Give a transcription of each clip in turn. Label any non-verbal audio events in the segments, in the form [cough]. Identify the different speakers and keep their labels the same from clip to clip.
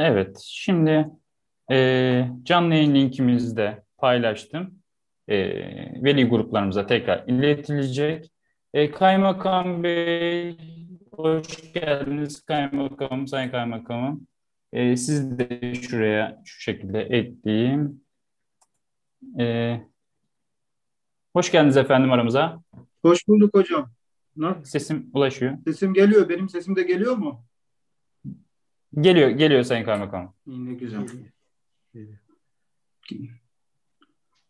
Speaker 1: Evet, şimdi e, canlı yayın linkimizi de paylaştım. E, veli gruplarımıza tekrar iletilecek. E, Kaymakam Bey, hoş geldiniz Kaymakamım, Sayın Kaymakamım. E, siz de şuraya şu şekilde ekleyeyim. E, hoş geldiniz efendim aramıza.
Speaker 2: Hoş bulduk hocam.
Speaker 1: Sesim ulaşıyor.
Speaker 2: Sesim geliyor. Benim sesim de geliyor mu?
Speaker 1: Geliyor, geliyor Sayın Kaymakam.
Speaker 2: Ne güzel.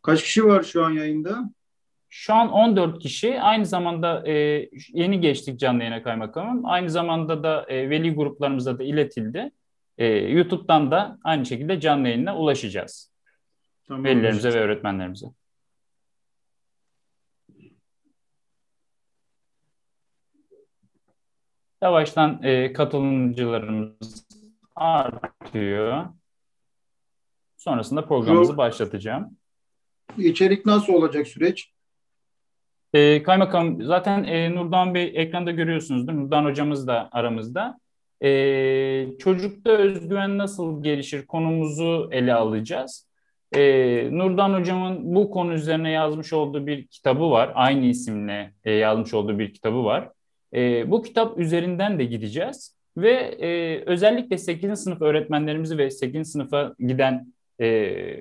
Speaker 2: Kaç kişi var şu an yayında?
Speaker 1: Şu an 14 kişi. Aynı zamanda e, yeni geçtik canlı yayına kaymakamım. Aynı zamanda da e, veli gruplarımıza da iletildi. E, YouTube'dan da aynı şekilde canlı yayına ulaşacağız. Tamam. Velilerimize ve öğretmenlerimize. Yavaştan e, katılımcılarımız artıyor. Sonrasında programımızı başlatacağım.
Speaker 2: İçerik nasıl olacak süreç?
Speaker 1: E, kaymakam zaten e, Nurdan Bey ekranda görüyorsunuz değil mi? Nurdan hocamız da aramızda. E, çocukta özgüven nasıl gelişir konumuzu ele alacağız. E, Nurdan hocamın bu konu üzerine yazmış olduğu bir kitabı var. Aynı isimle e, yazmış olduğu bir kitabı var. E, bu kitap üzerinden de gideceğiz. Ve e, özellikle 8. sınıf öğretmenlerimizi ve 8. sınıfa giden e,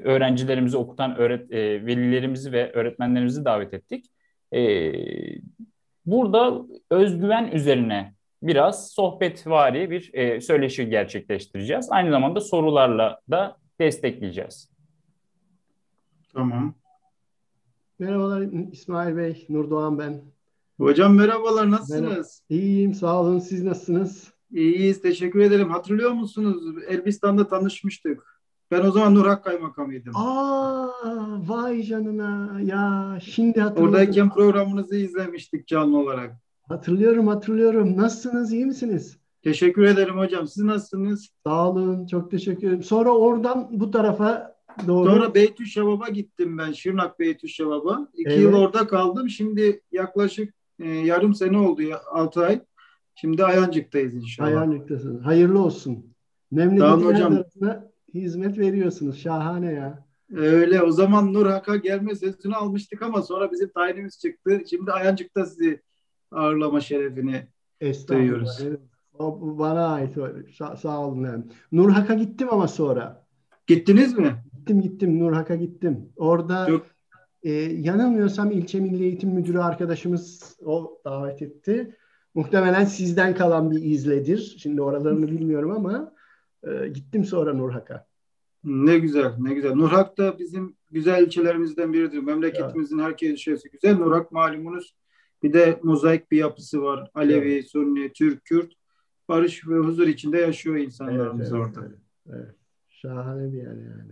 Speaker 1: öğrencilerimizi okutan öğret, e, velilerimizi ve öğretmenlerimizi davet ettik. E, burada özgüven üzerine biraz sohbetvari bir e, söyleşi gerçekleştireceğiz. Aynı zamanda sorularla da destekleyeceğiz.
Speaker 2: Tamam.
Speaker 3: Merhabalar İsmail Bey, Nurdoğan ben.
Speaker 2: Hocam merhabalar, nasılsınız? Merhaba.
Speaker 3: İyiyim, sağ olun. Siz nasılsınız?
Speaker 2: İyiyiz, teşekkür ederim. Hatırlıyor musunuz? Elbistan'da tanışmıştık. Ben o zaman Nurak Kaymakamıydım.
Speaker 3: Aa, vay canına. Ya şimdi hatırladım.
Speaker 2: Oradayken programınızı izlemiştik canlı olarak.
Speaker 3: Hatırlıyorum, hatırlıyorum. Nasılsınız, iyi misiniz?
Speaker 2: Teşekkür ederim hocam. Siz nasılsınız?
Speaker 3: Sağ olun, çok teşekkür ederim. Sonra oradan bu tarafa doğru.
Speaker 2: Sonra Beytüşşevab'a gittim ben. Şırnak Beytüşşevab'a. İki evet. yıl orada kaldım. Şimdi yaklaşık e, yarım sene oldu, ya, altı ay. Şimdi Ayancık'tayız inşallah.
Speaker 3: Ayancık'tasın. Hayırlı olsun. Memleketin hocam. hizmet veriyorsunuz. Şahane ya.
Speaker 2: Öyle. O zaman Nur Hak'a gelme sözünü almıştık ama sonra bizim tayinimiz çıktı. Şimdi Ayancık'ta sizi ağırlama şerefini duyuyoruz. Evet.
Speaker 3: O bana ait. Sa sağ olun. Yani. Nur Hak'a gittim ama sonra.
Speaker 2: Gittiniz mi?
Speaker 3: Gittim gittim. Nur Hak'a gittim. Orada Çok... e, yanılmıyorsam ilçe milli eğitim müdürü arkadaşımız o davet etti. Muhtemelen sizden kalan bir izledir. Şimdi oralarını [laughs] bilmiyorum ama e, gittim sonra Nurhak'a.
Speaker 2: Ne güzel, ne güzel. Nurhak da bizim güzel ilçelerimizden biridir. Memleketimizin evet. her köşesi güzel. Nurhak malumunuz bir de mozaik bir yapısı var. Alevi, evet. Sunni, Türk, Kürt. Barış ve huzur içinde yaşıyor insanlarımız evet, evet, orada. Evet,
Speaker 3: evet. Şahane bir yer yani.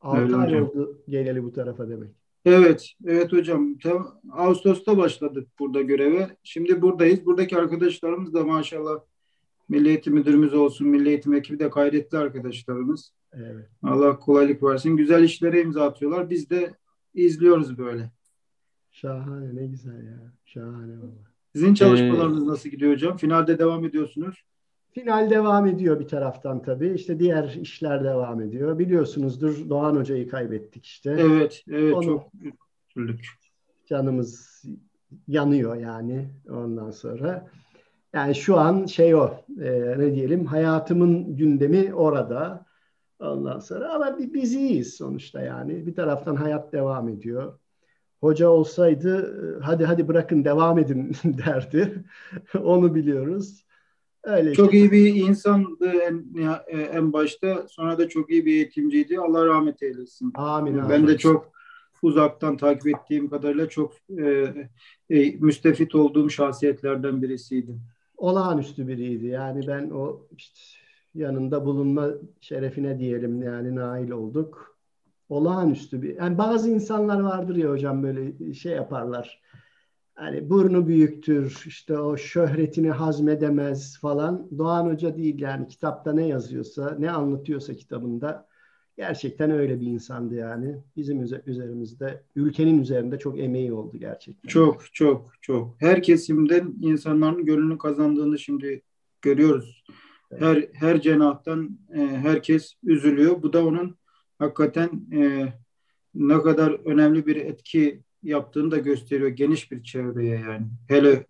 Speaker 3: Altı ay oldu geleli bu tarafa demek.
Speaker 2: Evet, evet hocam. Tam Ağustos'ta başladık burada göreve. Şimdi buradayız. Buradaki arkadaşlarımız da maşallah Milli Eğitim Müdürümüz olsun, Milli Eğitim ekibi de gayretli arkadaşlarımız. Evet. Allah kolaylık versin. Güzel işlere imza atıyorlar. Biz de izliyoruz böyle.
Speaker 3: Şahane, ne güzel ya. Şahane valla.
Speaker 2: Sizin çalışmalarınız ee, nasıl gidiyor hocam? Finalde devam ediyorsunuz.
Speaker 3: Final devam ediyor bir taraftan tabii. İşte diğer işler devam ediyor. Biliyorsunuzdur Doğan Hoca'yı kaybettik işte.
Speaker 2: Evet, evet Onu, çok üzüldük.
Speaker 3: Canımız yanıyor yani ondan sonra. Yani şu an şey o e, ne diyelim hayatımın gündemi orada. Ondan sonra ama biz iyiyiz sonuçta yani. Bir taraftan hayat devam ediyor. Hoca olsaydı hadi hadi bırakın devam edin [laughs] derdi. Onu biliyoruz.
Speaker 2: Öyle çok işte. iyi bir insandı en, en başta. Sonra da çok iyi bir eğitimciydi. Allah rahmet eylesin.
Speaker 3: Amin.
Speaker 2: Ben amin. de çok uzaktan takip ettiğim kadarıyla çok e, e, müstefit olduğum şahsiyetlerden birisiydi.
Speaker 3: Olağanüstü biriydi. Yani ben o işte yanında bulunma şerefine diyelim yani nail olduk. Olağanüstü bir. Yani bazı insanlar vardır ya hocam böyle şey yaparlar Hani burnu büyüktür, işte o şöhretini hazmedemez falan. Doğan Hoca değil yani kitapta ne yazıyorsa, ne anlatıyorsa kitabında gerçekten öyle bir insandı yani. Bizim üzerimizde, ülkenin üzerinde çok emeği oldu gerçekten.
Speaker 2: Çok, çok, çok. Her kesimden insanların gönlünü kazandığını şimdi görüyoruz. Her her cenahtan e, herkes üzülüyor. Bu da onun hakikaten e, ne kadar önemli bir etki yaptığını da gösteriyor geniş bir çevreye yani. Hele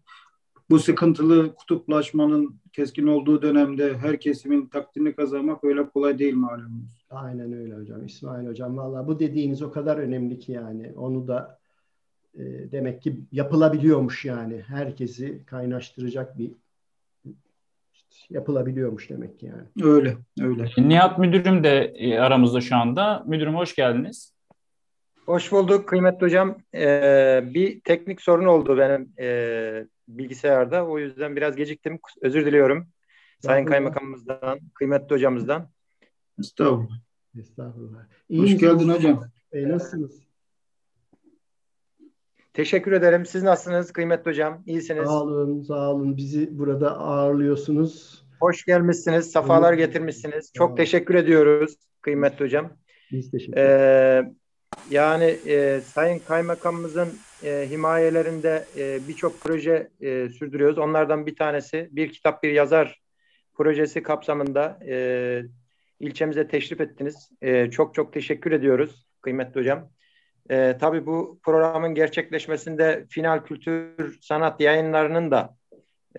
Speaker 2: bu sıkıntılı kutuplaşmanın keskin olduğu dönemde her kesimin takdirini kazanmak öyle kolay değil malumunuz.
Speaker 3: Aynen öyle hocam. İsmail hocam valla bu dediğiniz o kadar önemli ki yani. Onu da e, demek ki yapılabiliyormuş yani. Herkesi kaynaştıracak bir yapılabiliyormuş demek ki yani.
Speaker 2: Öyle, öyle.
Speaker 1: Nihat Müdürüm de e, aramızda şu anda. Müdürüm hoş geldiniz.
Speaker 4: Hoş bulduk kıymetli hocam. Ee, bir teknik sorun oldu benim e, bilgisayarda. O yüzden biraz geciktim. Özür diliyorum. Sayın Kaymakamımızdan, kıymetli hocamızdan.
Speaker 2: Estağfurullah.
Speaker 3: Estağfurullah.
Speaker 2: İyi Hoş misiniz? geldin hocam.
Speaker 3: E, nasılsınız?
Speaker 4: Teşekkür ederim. Siz nasılsınız kıymetli hocam? İyisiniz.
Speaker 3: Sağ olun, sağ olun. Bizi burada ağırlıyorsunuz.
Speaker 4: Hoş gelmişsiniz, safalar getirmişsiniz. Çok teşekkür ediyoruz kıymetli hocam.
Speaker 3: Biz teşekkür ederiz.
Speaker 4: Ee, yani e, Sayın Kaymakamımızın e, himayelerinde e, birçok proje e, sürdürüyoruz. Onlardan bir tanesi bir kitap bir yazar projesi kapsamında e, ilçemize teşrif ettiniz. E, çok çok teşekkür ediyoruz kıymetli hocam. E, tabii bu programın gerçekleşmesinde Final Kültür Sanat yayınlarının da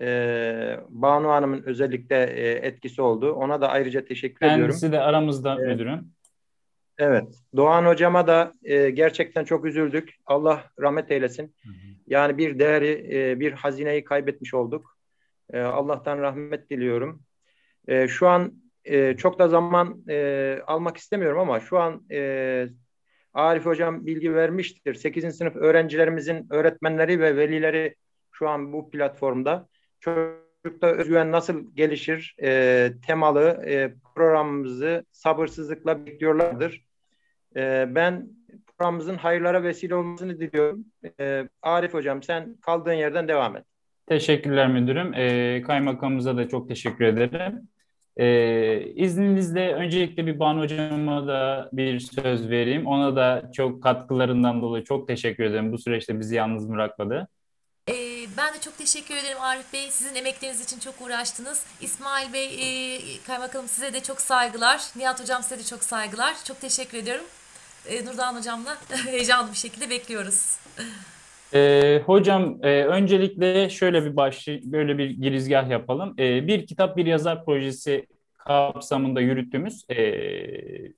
Speaker 4: e, Banu Hanım'ın özellikle e, etkisi oldu. Ona da ayrıca teşekkür
Speaker 1: Kendisi
Speaker 4: ediyorum.
Speaker 1: Kendisi de aramızda evet. müdürüm.
Speaker 4: Evet. Doğan hocama da e, gerçekten çok üzüldük. Allah rahmet eylesin. Hı hı. Yani bir değeri, e, bir hazineyi kaybetmiş olduk. E, Allah'tan rahmet diliyorum. E, şu an e, çok da zaman e, almak istemiyorum ama şu an e, Arif hocam bilgi vermiştir. 8. sınıf öğrencilerimizin öğretmenleri ve velileri şu an bu platformda. Çocukta özgüven nasıl gelişir e, temalı e, programımızı sabırsızlıkla bekliyorlardır. E, ben programımızın hayırlara vesile olmasını diliyorum. E, Arif Hocam sen kaldığın yerden devam et.
Speaker 1: Teşekkürler müdürüm. E, kaymakamımıza da çok teşekkür ederim. E, izninizle öncelikle bir Banu Hocam'a da bir söz vereyim. Ona da çok katkılarından dolayı çok teşekkür ederim. Bu süreçte bizi yalnız bırakmadı.
Speaker 5: Ee, ben de çok teşekkür ederim Arif Bey. Sizin emekleriniz için çok uğraştınız. İsmail Bey, e, kaymakamım size de çok saygılar. Nihat Hocam size de çok saygılar. Çok teşekkür ediyorum. E, Nurdan Hocam'la [laughs] heyecanlı bir şekilde bekliyoruz.
Speaker 1: E, hocam e, öncelikle şöyle bir başlı böyle bir girizgah yapalım. E, bir kitap bir yazar projesi kapsamında yürüttüğümüz e,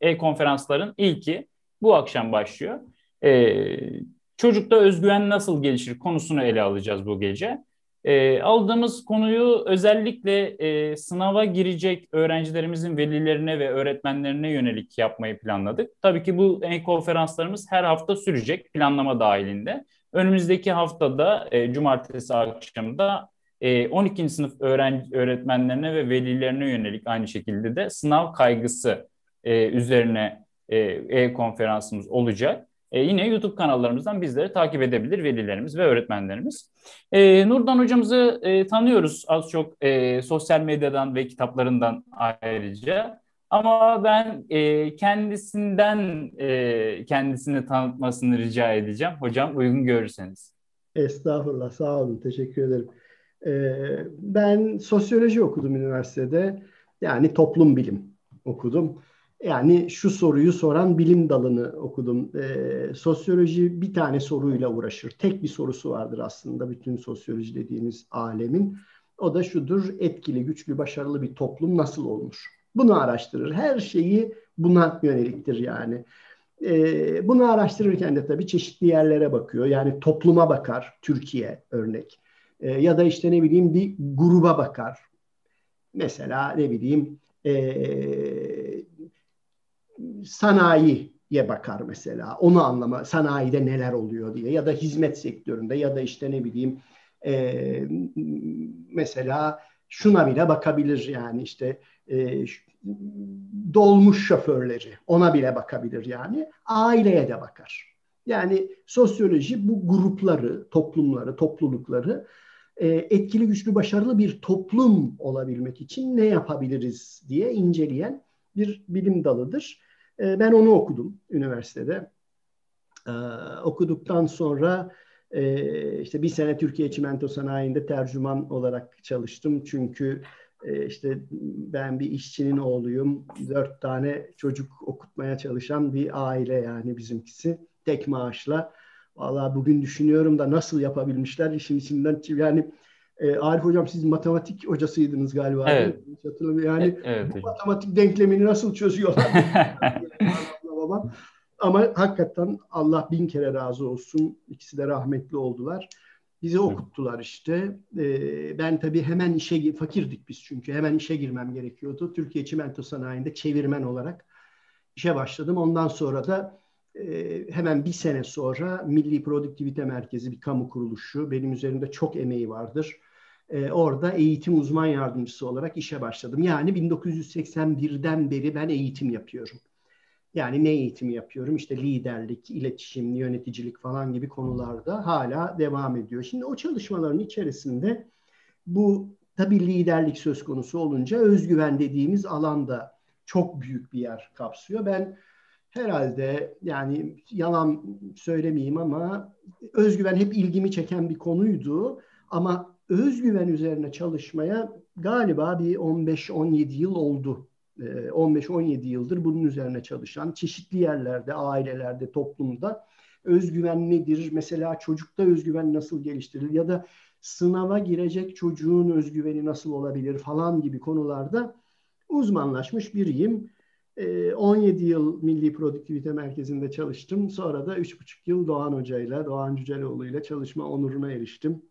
Speaker 1: e-konferansların ilki bu akşam başlıyor. E, çocukta özgüven nasıl gelişir konusunu ele alacağız bu gece. E, aldığımız konuyu özellikle e, sınava girecek öğrencilerimizin velilerine ve öğretmenlerine yönelik yapmayı planladık. Tabii ki bu konferanslarımız her hafta sürecek planlama dahilinde. Önümüzdeki haftada e, cumartesi akşamında e, 12. sınıf öğrenci öğretmenlerine ve velilerine yönelik aynı şekilde de sınav kaygısı e, üzerine e, e-konferansımız olacak. E, yine YouTube kanallarımızdan bizleri takip edebilir velilerimiz ve öğretmenlerimiz. E, Nurdan hocamızı e, tanıyoruz az çok e, sosyal medyadan ve kitaplarından ayrıca. Ama ben e, kendisinden e, kendisini tanıtmasını rica edeceğim. Hocam uygun görürseniz.
Speaker 3: Estağfurullah sağ olun teşekkür ederim. Ee, ben sosyoloji okudum üniversitede. Yani toplum bilim okudum. Yani şu soruyu soran bilim dalını okudum. Ee, sosyoloji bir tane soruyla uğraşır. Tek bir sorusu vardır aslında bütün sosyoloji dediğimiz alemin. O da şudur, etkili, güçlü, başarılı bir toplum nasıl olmuş? Bunu araştırır. Her şeyi buna yöneliktir yani. Ee, bunu araştırırken de tabii çeşitli yerlere bakıyor. Yani topluma bakar, Türkiye örnek. Ee, ya da işte ne bileyim bir gruba bakar. Mesela ne bileyim e, sanayiye bakar mesela. Onu anlama, sanayide neler oluyor diye. Ya da hizmet sektöründe ya da işte ne bileyim e, mesela şuna bile bakabilir yani işte e, dolmuş şoförleri ona bile bakabilir yani aileye de bakar. Yani sosyoloji bu grupları, toplumları, toplulukları e, etkili, güçlü, başarılı bir toplum olabilmek için ne yapabiliriz diye inceleyen bir bilim dalıdır. E, ben onu okudum üniversitede. E, okuduktan sonra e, işte bir sene Türkiye Çimento Sanayi'nde tercüman olarak çalıştım. Çünkü E, işte ben bir işçinin oğluyum. Dört tane çocuk okutmaya çalışan bir aile yani bizimkisi. Tek maaşla. Valla bugün düşünüyorum da nasıl yapabilmişler işin içinden. Yani e, Arif Hocam siz matematik hocasıydınız galiba.
Speaker 1: Evet.
Speaker 3: Yani
Speaker 1: E, evet
Speaker 3: bu matematik denklemini nasıl çözüyorlar? [laughs] Ama hakikaten Allah bin kere razı olsun. İkisi de rahmetli oldular. Bizi okuttular işte. Ee, ben tabii hemen işe fakirdik biz çünkü hemen işe girmem gerekiyordu. Türkiye Çimento Sanayi'nde çevirmen olarak işe başladım. Ondan sonra da e, hemen bir sene sonra Milli Produktivite Merkezi bir kamu kuruluşu. Benim üzerimde çok emeği vardır. Ee, orada eğitim uzman yardımcısı olarak işe başladım. Yani 1981'den beri ben eğitim yapıyorum. Yani ne eğitimi yapıyorum? İşte liderlik, iletişim, yöneticilik falan gibi konularda hala devam ediyor. Şimdi o çalışmaların içerisinde bu tabii liderlik söz konusu olunca özgüven dediğimiz alanda çok büyük bir yer kapsıyor. Ben herhalde yani yalan söylemeyeyim ama özgüven hep ilgimi çeken bir konuydu. Ama özgüven üzerine çalışmaya galiba bir 15-17 yıl oldu. 15-17 yıldır bunun üzerine çalışan çeşitli yerlerde, ailelerde, toplumda özgüven nedir? Mesela çocukta özgüven nasıl geliştirilir? Ya da sınava girecek çocuğun özgüveni nasıl olabilir falan gibi konularda uzmanlaşmış biriyim. 17 yıl Milli Produktivite Merkezi'nde çalıştım. Sonra da 3,5 yıl Doğan Hoca'yla, Doğan Cüceloğlu ile çalışma onuruna eriştim.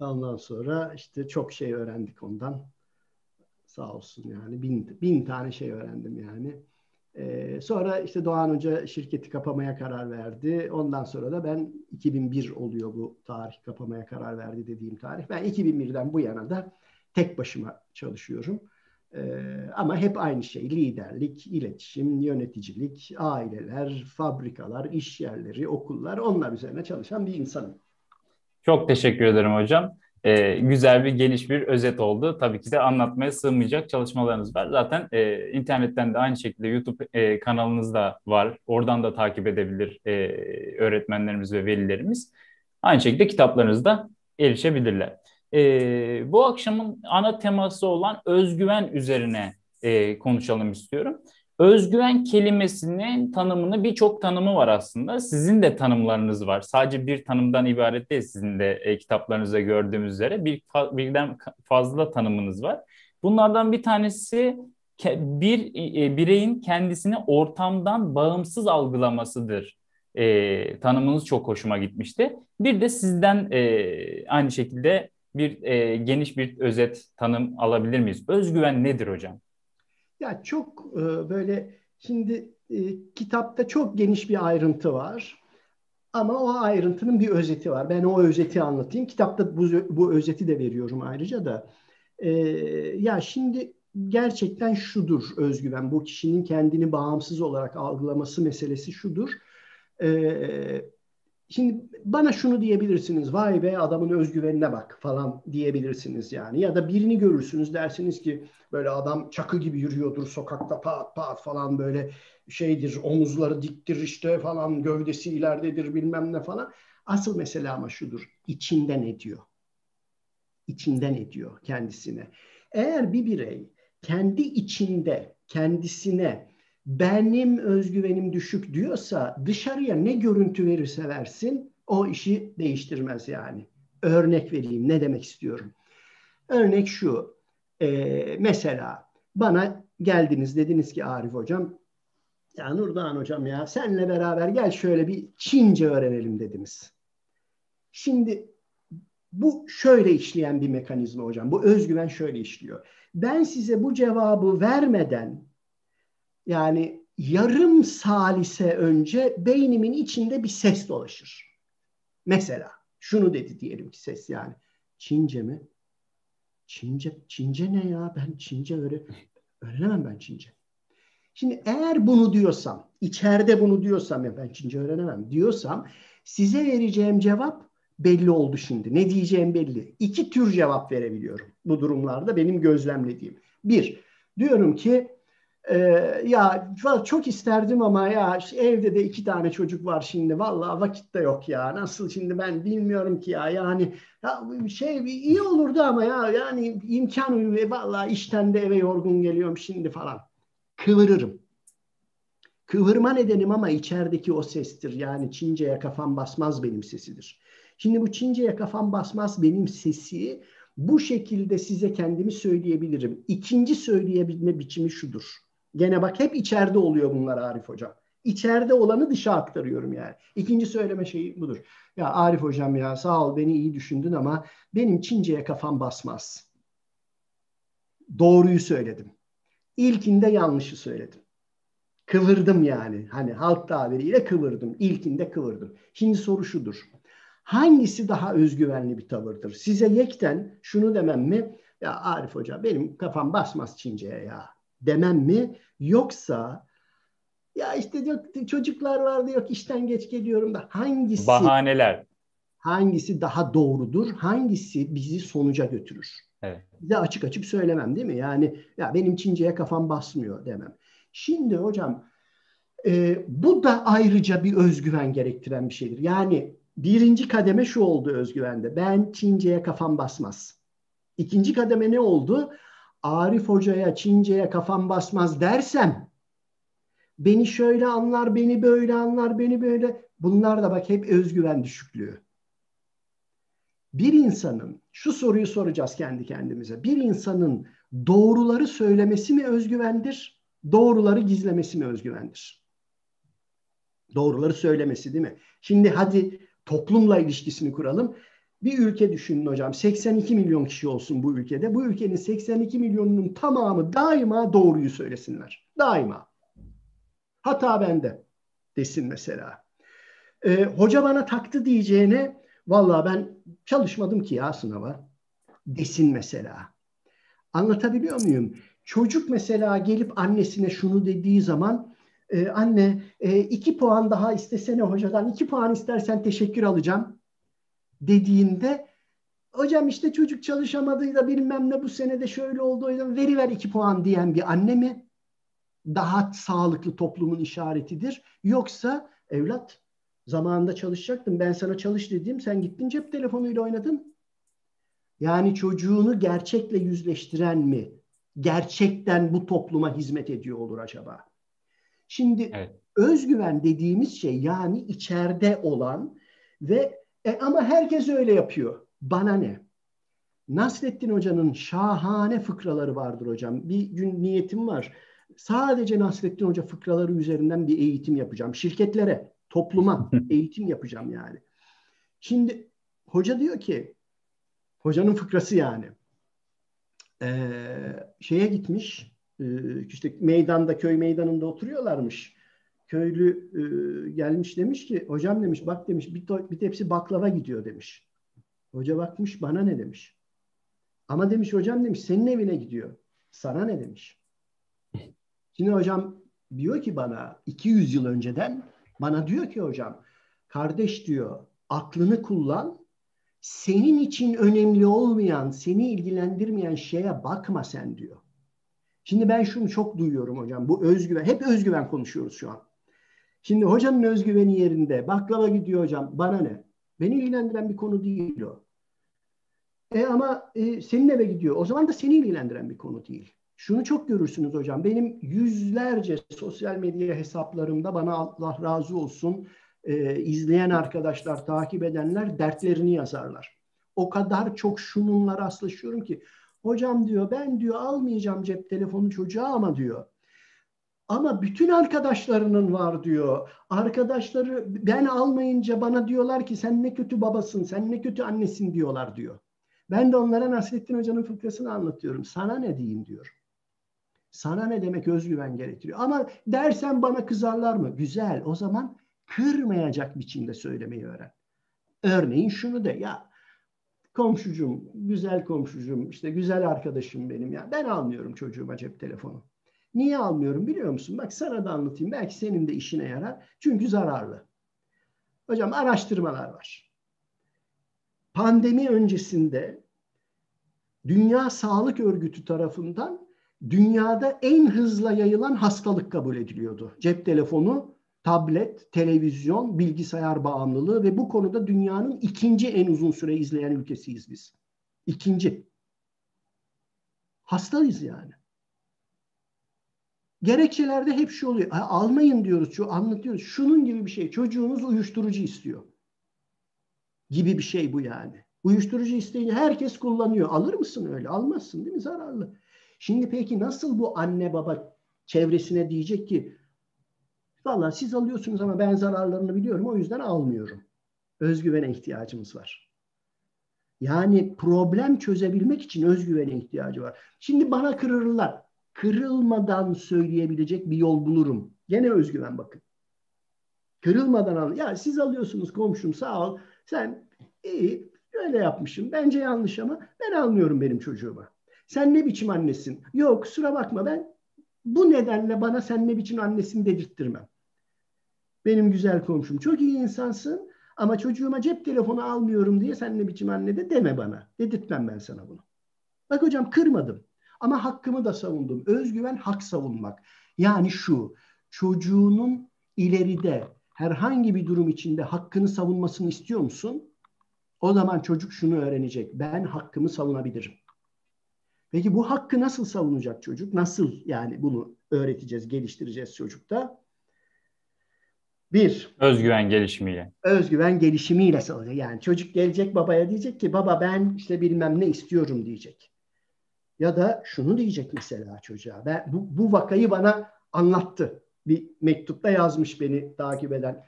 Speaker 3: Ondan sonra işte çok şey öğrendik ondan. Sağ olsun yani bin, bin tane şey öğrendim yani. Ee, sonra işte Doğan Hoca şirketi kapamaya karar verdi. Ondan sonra da ben 2001 oluyor bu tarih kapamaya karar verdi dediğim tarih. Ben 2001'den bu yana da tek başıma çalışıyorum. Ee, ama hep aynı şey liderlik, iletişim, yöneticilik, aileler, fabrikalar, iş yerleri, okullar onlar üzerine çalışan bir insanım.
Speaker 1: Çok teşekkür ederim hocam. Ee, güzel bir geniş bir özet oldu. Tabii ki de anlatmaya sığmayacak çalışmalarınız var. Zaten e, internetten de aynı şekilde YouTube e, kanalınız da var. Oradan da takip edebilir e, öğretmenlerimiz ve velilerimiz. Aynı şekilde kitaplarınızda erişebilirler. E, bu akşamın ana teması olan özgüven üzerine e, konuşalım istiyorum. Özgüven kelimesinin tanımını birçok tanımı var aslında. Sizin de tanımlarınız var. Sadece bir tanımdan ibaret değil sizin de e, kitaplarınızda gördüğümüz üzere. Bir, birden fazla tanımınız var. Bunlardan bir tanesi bir e, bireyin kendisini ortamdan bağımsız algılamasıdır. E, tanımınız çok hoşuma gitmişti. Bir de sizden e, aynı şekilde bir e, geniş bir özet tanım alabilir miyiz? Özgüven nedir hocam?
Speaker 3: Ya çok e, böyle şimdi e, kitapta çok geniş bir ayrıntı var. Ama o ayrıntının bir özeti var. Ben o özeti anlatayım. Kitapta bu, bu özeti de veriyorum ayrıca da. E, ya şimdi gerçekten şudur özgüven. Bu kişinin kendini bağımsız olarak algılaması meselesi şudur. E, Şimdi bana şunu diyebilirsiniz. Vay be adamın özgüvenine bak falan diyebilirsiniz yani. Ya da birini görürsünüz dersiniz ki böyle adam çakı gibi yürüyordur sokakta pat pat falan böyle şeydir omuzları diktir işte falan gövdesi ileridedir bilmem ne falan. Asıl mesele ama şudur. İçinde ne diyor? İçinden ne diyor kendisine? Eğer bir birey kendi içinde kendisine benim özgüvenim düşük diyorsa dışarıya ne görüntü verirse versin o işi değiştirmez yani. Örnek vereyim ne demek istiyorum. Örnek şu e, mesela bana geldiniz dediniz ki Arif hocam ya Nurdan hocam ya senle beraber gel şöyle bir Çince öğrenelim dediniz. Şimdi bu şöyle işleyen bir mekanizma hocam. Bu özgüven şöyle işliyor. Ben size bu cevabı vermeden yani yarım salise önce beynimin içinde bir ses dolaşır. Mesela şunu dedi diyelim ki ses yani. Çince mi? Çince, Çince ne ya? Ben Çince öyle öğrenemem ben Çince. Şimdi eğer bunu diyorsam, içeride bunu diyorsam ya ben Çince öğrenemem diyorsam size vereceğim cevap belli oldu şimdi. Ne diyeceğim belli. İki tür cevap verebiliyorum bu durumlarda benim gözlemlediğim. Bir, diyorum ki Ee, ya çok isterdim ama ya evde de iki tane çocuk var şimdi. Vallahi vakit de yok ya. Nasıl şimdi ben bilmiyorum ki ya. Yani ya şey iyi olurdu ama ya yani imkan uyuyor. Vallahi işten de eve yorgun geliyorum şimdi falan. Kıvırırım. Kıvırma nedenim ama içerideki o sestir. Yani Çince'ye kafam basmaz benim sesidir. Şimdi bu Çince'ye kafam basmaz benim sesi bu şekilde size kendimi söyleyebilirim. İkinci söyleyebilme biçimi şudur. Gene bak hep içeride oluyor bunlar Arif Hocam. İçeride olanı dışa aktarıyorum yani. İkinci söyleme şeyi budur. Ya Arif Hocam ya sağ ol beni iyi düşündün ama benim Çince'ye kafam basmaz. Doğruyu söyledim. İlkinde yanlışı söyledim. Kıvırdım yani. Hani halk tabiriyle kıvırdım. İlkinde kıvırdım. Şimdi soru şudur. Hangisi daha özgüvenli bir tavırdır? Size yekten şunu demem mi? Ya Arif Hoca benim kafam basmaz Çince'ye ya demem mi? Yoksa ya işte diyor, çocuklar var diyor işten geç geliyorum da hangisi
Speaker 1: bahaneler
Speaker 3: hangisi daha doğrudur? Hangisi bizi sonuca götürür?
Speaker 1: Evet.
Speaker 3: Size açık açık söylemem değil mi? Yani ya benim Çince'ye kafam basmıyor demem. Şimdi hocam e, bu da ayrıca bir özgüven gerektiren bir şeydir. Yani birinci kademe şu oldu özgüvende. Ben Çince'ye kafam basmaz. İkinci kademe ne oldu? Arif Hoca'ya Çince'ye kafam basmaz dersem beni şöyle anlar, beni böyle anlar, beni böyle. Bunlar da bak hep özgüven düşüklüğü. Bir insanın, şu soruyu soracağız kendi kendimize. Bir insanın doğruları söylemesi mi özgüvendir, doğruları gizlemesi mi özgüvendir? Doğruları söylemesi değil mi? Şimdi hadi toplumla ilişkisini kuralım. Bir ülke düşünün hocam. 82 milyon kişi olsun bu ülkede. Bu ülkenin 82 milyonunun tamamı daima doğruyu söylesinler. Daima. Hata bende desin mesela. Ee, hoca bana taktı diyeceğine valla ben çalışmadım ki ya sınava desin mesela. Anlatabiliyor muyum? Çocuk mesela gelip annesine şunu dediği zaman e, anne e, iki puan daha istesene hocadan iki puan istersen teşekkür alacağım dediğinde hocam işte çocuk çalışamadı da bilmem ne bu sene de şöyle oldu veri ver iki puan diyen bir anne mi daha sağlıklı toplumun işaretidir yoksa evlat zamanında çalışacaktım ben sana çalış dedim sen gittin cep telefonuyla oynadın yani çocuğunu gerçekle yüzleştiren mi gerçekten bu topluma hizmet ediyor olur acaba? Şimdi evet. özgüven dediğimiz şey yani içeride olan ve e, ama herkes öyle yapıyor. Bana ne? Nasrettin Hoca'nın şahane fıkraları vardır hocam. Bir gün niyetim var. Sadece Nasrettin Hoca fıkraları üzerinden bir eğitim yapacağım. Şirketlere, topluma [laughs] eğitim yapacağım yani. Şimdi hoca diyor ki, hocanın fıkrası yani. Ee, şeye gitmiş, e, işte meydanda, köy meydanında oturuyorlarmış köylü e, gelmiş demiş ki hocam demiş bak demiş bir, bir tepsi baklava gidiyor demiş. Hoca bakmış bana ne demiş. Ama demiş hocam demiş senin evine gidiyor. Sana ne demiş. Şimdi hocam diyor ki bana 200 yıl önceden bana diyor ki hocam kardeş diyor aklını kullan senin için önemli olmayan seni ilgilendirmeyen şeye bakma sen diyor. Şimdi ben şunu çok duyuyorum hocam. Bu özgüven. Hep özgüven konuşuyoruz şu an. Şimdi hocanın özgüveni yerinde. Baklava gidiyor hocam. Bana ne? Beni ilgilendiren bir konu değil o. E ama e, senin eve gidiyor. O zaman da seni ilgilendiren bir konu değil. Şunu çok görürsünüz hocam. Benim yüzlerce sosyal medya hesaplarımda bana Allah razı olsun e, izleyen arkadaşlar, takip edenler dertlerini yazarlar. O kadar çok şununla rastlaşıyorum ki hocam diyor ben diyor almayacağım cep telefonu çocuğa ama diyor ama bütün arkadaşlarının var diyor. Arkadaşları ben almayınca bana diyorlar ki sen ne kötü babasın, sen ne kötü annesin diyorlar diyor. Ben de onlara Nasrettin Hoca'nın fıkrasını anlatıyorum. Sana ne diyeyim diyor. Sana ne demek özgüven gerektiriyor. Ama dersen bana kızarlar mı? Güzel. O zaman kırmayacak biçimde söylemeyi öğren. Örneğin şunu de ya komşucum, güzel komşucum, işte güzel arkadaşım benim ya. Ben almıyorum çocuğuma cep telefonu. Niye almıyorum biliyor musun? Bak sana da anlatayım. Belki senin de işine yarar. Çünkü zararlı. Hocam araştırmalar var. Pandemi öncesinde Dünya Sağlık Örgütü tarafından dünyada en hızla yayılan hastalık kabul ediliyordu. Cep telefonu, tablet, televizyon, bilgisayar bağımlılığı ve bu konuda dünyanın ikinci en uzun süre izleyen ülkesiyiz biz. İkinci. Hastayız yani. Gerekçelerde hep şu oluyor. Almayın diyoruz, şu anlatıyoruz. Şunun gibi bir şey. Çocuğunuz uyuşturucu istiyor. Gibi bir şey bu yani. Uyuşturucu isteyince herkes kullanıyor. Alır mısın öyle? Almazsın değil mi? Zararlı. Şimdi peki nasıl bu anne baba çevresine diyecek ki valla siz alıyorsunuz ama ben zararlarını biliyorum o yüzden almıyorum. Özgüvene ihtiyacımız var. Yani problem çözebilmek için özgüvene ihtiyacı var. Şimdi bana kırırlar. Kırılmadan söyleyebilecek bir yol bulurum. Gene özgüven bakın. Kırılmadan al. Ya siz alıyorsunuz komşum sağ ol. Sen iyi öyle yapmışım. Bence yanlış ama ben almıyorum benim çocuğuma. Sen ne biçim annesin? Yok kusura bakma ben bu nedenle bana sen ne biçim annesin dedirttirmem. Benim güzel komşum çok iyi insansın ama çocuğuma cep telefonu almıyorum diye sen ne biçim anne de deme bana. Dedirtmem ben sana bunu. Bak hocam kırmadım ama hakkımı da savundum. Özgüven hak savunmak. Yani şu çocuğunun ileride herhangi bir durum içinde hakkını savunmasını istiyor musun? O zaman çocuk şunu öğrenecek. Ben hakkımı savunabilirim. Peki bu hakkı nasıl savunacak çocuk? Nasıl yani bunu öğreteceğiz, geliştireceğiz çocukta? Bir.
Speaker 1: Özgüven gelişimiyle.
Speaker 3: Özgüven gelişimiyle savunacak. Yani çocuk gelecek babaya diyecek ki baba ben işte bilmem ne istiyorum diyecek. Ya da şunu diyecek mesela çocuğa. Ben, bu, bu vakayı bana anlattı. Bir mektupta yazmış beni takip eden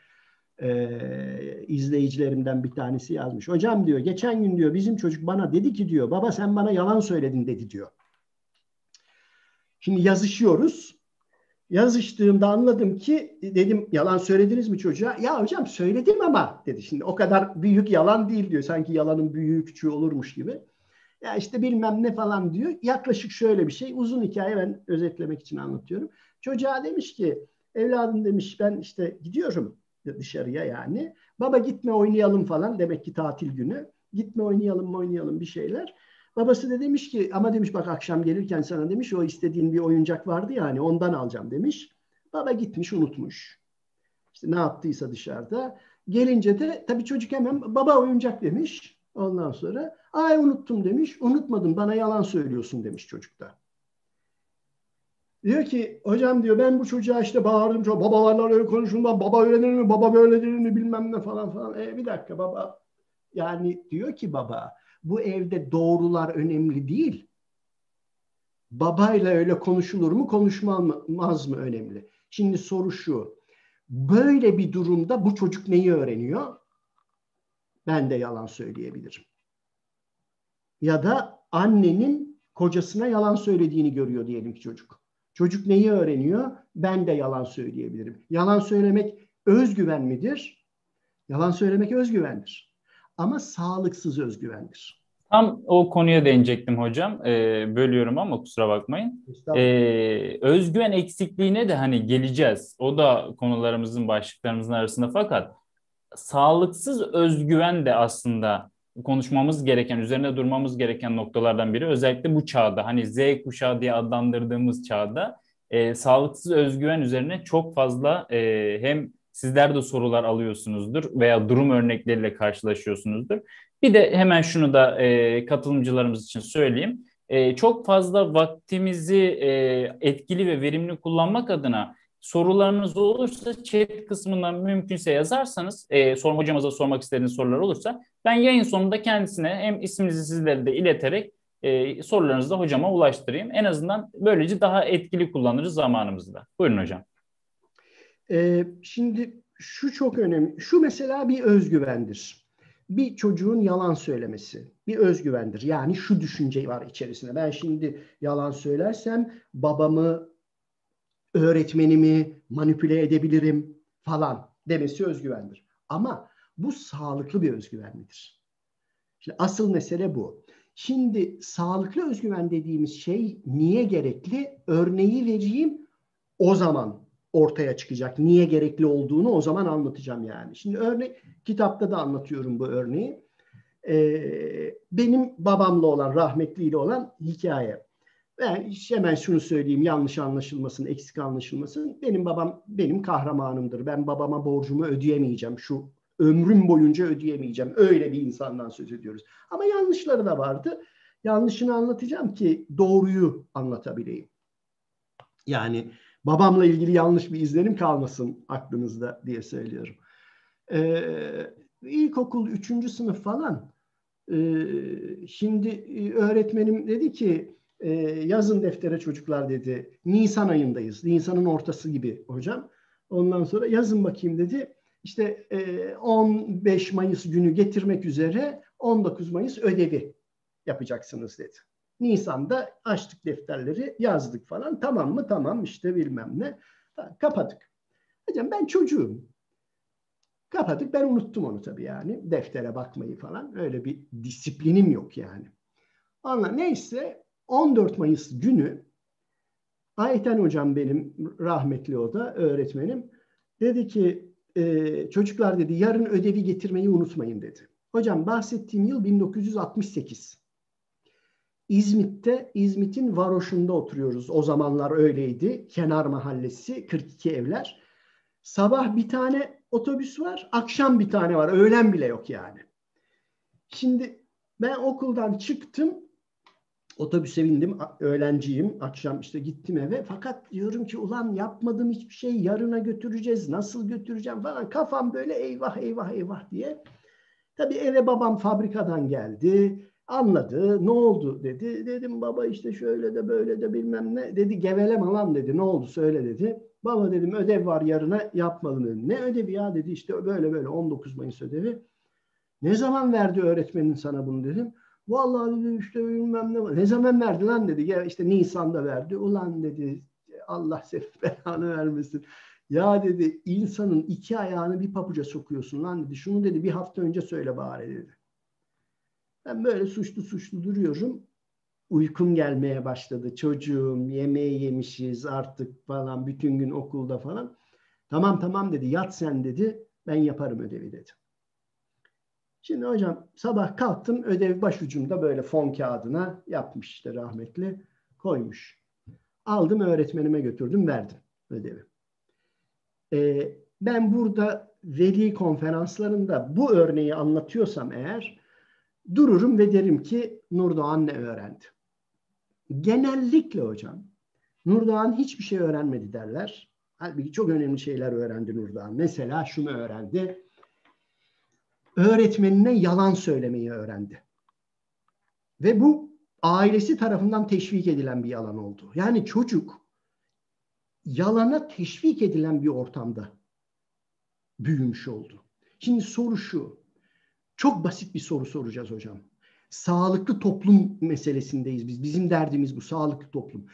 Speaker 3: e, izleyicilerimden bir tanesi yazmış. Hocam diyor geçen gün diyor bizim çocuk bana dedi ki diyor baba sen bana yalan söyledin dedi diyor. Şimdi yazışıyoruz. Yazıştığımda anladım ki dedim yalan söylediniz mi çocuğa? Ya hocam söyledim ama dedi. Şimdi o kadar büyük yalan değil diyor. Sanki yalanın büyüğü küçüğü olurmuş gibi. Ya işte bilmem ne falan diyor. Yaklaşık şöyle bir şey. Uzun hikaye ben özetlemek için anlatıyorum. Çocuğa demiş ki evladım demiş ben işte gidiyorum dışarıya yani. Baba gitme oynayalım falan demek ki tatil günü. Gitme oynayalım oynayalım bir şeyler. Babası da demiş ki ama demiş bak akşam gelirken sana demiş o istediğin bir oyuncak vardı ya hani ondan alacağım demiş. Baba gitmiş unutmuş. İşte ne yaptıysa dışarıda. Gelince de tabii çocuk hemen baba oyuncak demiş. Ondan sonra ay unuttum demiş. Unutmadım bana yalan söylüyorsun demiş çocukta. Diyor ki hocam diyor ben bu çocuğa işte bağırdım. Çok, babalarla öyle konuşulmaz. Baba öyle mi? Baba böyle denir mi? Bilmem ne falan falan. E, bir dakika baba. Yani diyor ki baba bu evde doğrular önemli değil. Babayla öyle konuşulur mu konuşmaz mı önemli. Şimdi soru şu. Böyle bir durumda bu çocuk neyi öğreniyor? Ben de yalan söyleyebilirim. Ya da annenin kocasına yalan söylediğini görüyor diyelim ki çocuk. Çocuk neyi öğreniyor? Ben de yalan söyleyebilirim. Yalan söylemek özgüven midir? Yalan söylemek özgüvendir. Ama sağlıksız özgüvendir.
Speaker 1: Tam o konuya değinecektim hocam. Ee, bölüyorum ama kusura bakmayın. Ee, özgüven eksikliğine de hani geleceğiz. O da konularımızın başlıklarımızın arasında fakat sağlıksız özgüven de aslında konuşmamız gereken, üzerine durmamız gereken noktalardan biri. Özellikle bu çağda, hani Z kuşağı diye adlandırdığımız çağda e, sağlıksız özgüven üzerine çok fazla e, hem sizler de sorular alıyorsunuzdur veya durum örnekleriyle karşılaşıyorsunuzdur. Bir de hemen şunu da e, katılımcılarımız için söyleyeyim. E, çok fazla vaktimizi e, etkili ve verimli kullanmak adına sorularınız olursa chat kısmından mümkünse yazarsanız, e, sorma hocamıza sormak istediğiniz sorular olursa ben yayın sonunda kendisine hem isminizi sizlere de ileterek e, sorularınızı da hocama ulaştırayım. En azından böylece daha etkili kullanırız zamanımızı da. Buyurun hocam.
Speaker 3: Ee, şimdi şu çok önemli. Şu mesela bir özgüvendir. Bir çocuğun yalan söylemesi bir özgüvendir. Yani şu düşünce var içerisinde. Ben şimdi yalan söylersem babamı, öğretmenimi manipüle edebilirim falan demesi özgüvendir. Ama bu sağlıklı bir özgüven midir? Şimdi asıl mesele bu. Şimdi sağlıklı özgüven dediğimiz şey niye gerekli? Örneği vereyim o zaman ortaya çıkacak. Niye gerekli olduğunu o zaman anlatacağım yani. Şimdi örnek kitapta da anlatıyorum bu örneği. Ee, benim babamla olan rahmetliyle olan hikaye. Ben hemen şunu söyleyeyim yanlış anlaşılmasın, eksik anlaşılmasın. Benim babam benim kahramanımdır. Ben babama borcumu ödeyemeyeceğim. Şu ömrüm boyunca ödeyemeyeceğim. Öyle bir insandan söz ediyoruz. Ama yanlışları da vardı. Yanlışını anlatacağım ki doğruyu anlatabileyim. Yani babamla ilgili yanlış bir izlenim kalmasın aklınızda diye söylüyorum. Ee, ilkokul üçüncü sınıf falan ee, şimdi e, öğretmenim dedi ki e, yazın deftere çocuklar dedi. Nisan ayındayız. Nisan'ın ortası gibi hocam. Ondan sonra yazın bakayım dedi. İşte 15 e, Mayıs günü getirmek üzere 19 Mayıs ödevi yapacaksınız dedi. Nisan'da açtık defterleri yazdık falan. Tamam mı? Tamam işte bilmem ne. Kapadık. Hocam ben çocuğum. Kapadık. Ben unuttum onu tabii yani. Deftere bakmayı falan. Öyle bir disiplinim yok yani. Anla neyse 14 Mayıs günü Ayten hocam benim rahmetli o da öğretmenim. Dedi ki e, çocuklar dedi yarın ödevi getirmeyi unutmayın dedi. Hocam bahsettiğim yıl 1968. İzmit'te, İzmit'in varoşunda oturuyoruz. O zamanlar öyleydi. Kenar mahallesi, 42 evler. Sabah bir tane otobüs var, akşam bir tane var. Öğlen bile yok yani. Şimdi ben okuldan çıktım, otobüse bindim, öğlenciyim. Akşam işte gittim eve. Fakat diyorum ki ulan yapmadım hiçbir şey, yarına götüreceğiz, nasıl götüreceğim falan. Kafam böyle eyvah eyvah eyvah diye. Tabii eve babam fabrikadan geldi. Anladı. Ne oldu dedi. Dedim baba işte şöyle de böyle de bilmem ne. Dedi geveleme lan dedi. Ne oldu söyle dedi. Baba dedim ödev var yarına yapmalı dedim. Ne ödevi ya dedi işte böyle böyle 19 Mayıs ödevi. Ne zaman verdi öğretmenin sana bunu dedim. Vallahi dedi işte bilmem ne. Ne zaman verdi lan dedi. Ya işte Nisan'da verdi. Ulan dedi Allah senin [laughs] belanı vermesin. Ya dedi insanın iki ayağını bir papuca sokuyorsun lan dedi. Şunu dedi bir hafta önce söyle bari dedi. Ben böyle suçlu suçlu duruyorum. Uykum gelmeye başladı. Çocuğum yemeği yemişiz artık falan bütün gün okulda falan. Tamam tamam dedi yat sen dedi. Ben yaparım ödevi dedi. Şimdi hocam sabah kalktım ödev başucumda böyle fon kağıdına yapmış işte rahmetli koymuş. Aldım öğretmenime götürdüm verdim ödevi. Ee, ben burada veli konferanslarında bu örneği anlatıyorsam eğer dururum ve derim ki Nurdoğan ne öğrendi? Genellikle hocam Nurdoğan hiçbir şey öğrenmedi derler. Halbuki çok önemli şeyler öğrendi Nurdoğan. Mesela şunu öğrendi. Öğretmenine yalan söylemeyi öğrendi. Ve bu ailesi tarafından teşvik edilen bir yalan oldu. Yani çocuk yalana teşvik edilen bir ortamda büyümüş oldu. Şimdi soru şu. Çok basit bir soru soracağız hocam. Sağlıklı toplum meselesindeyiz biz. Bizim derdimiz bu sağlıklı toplum.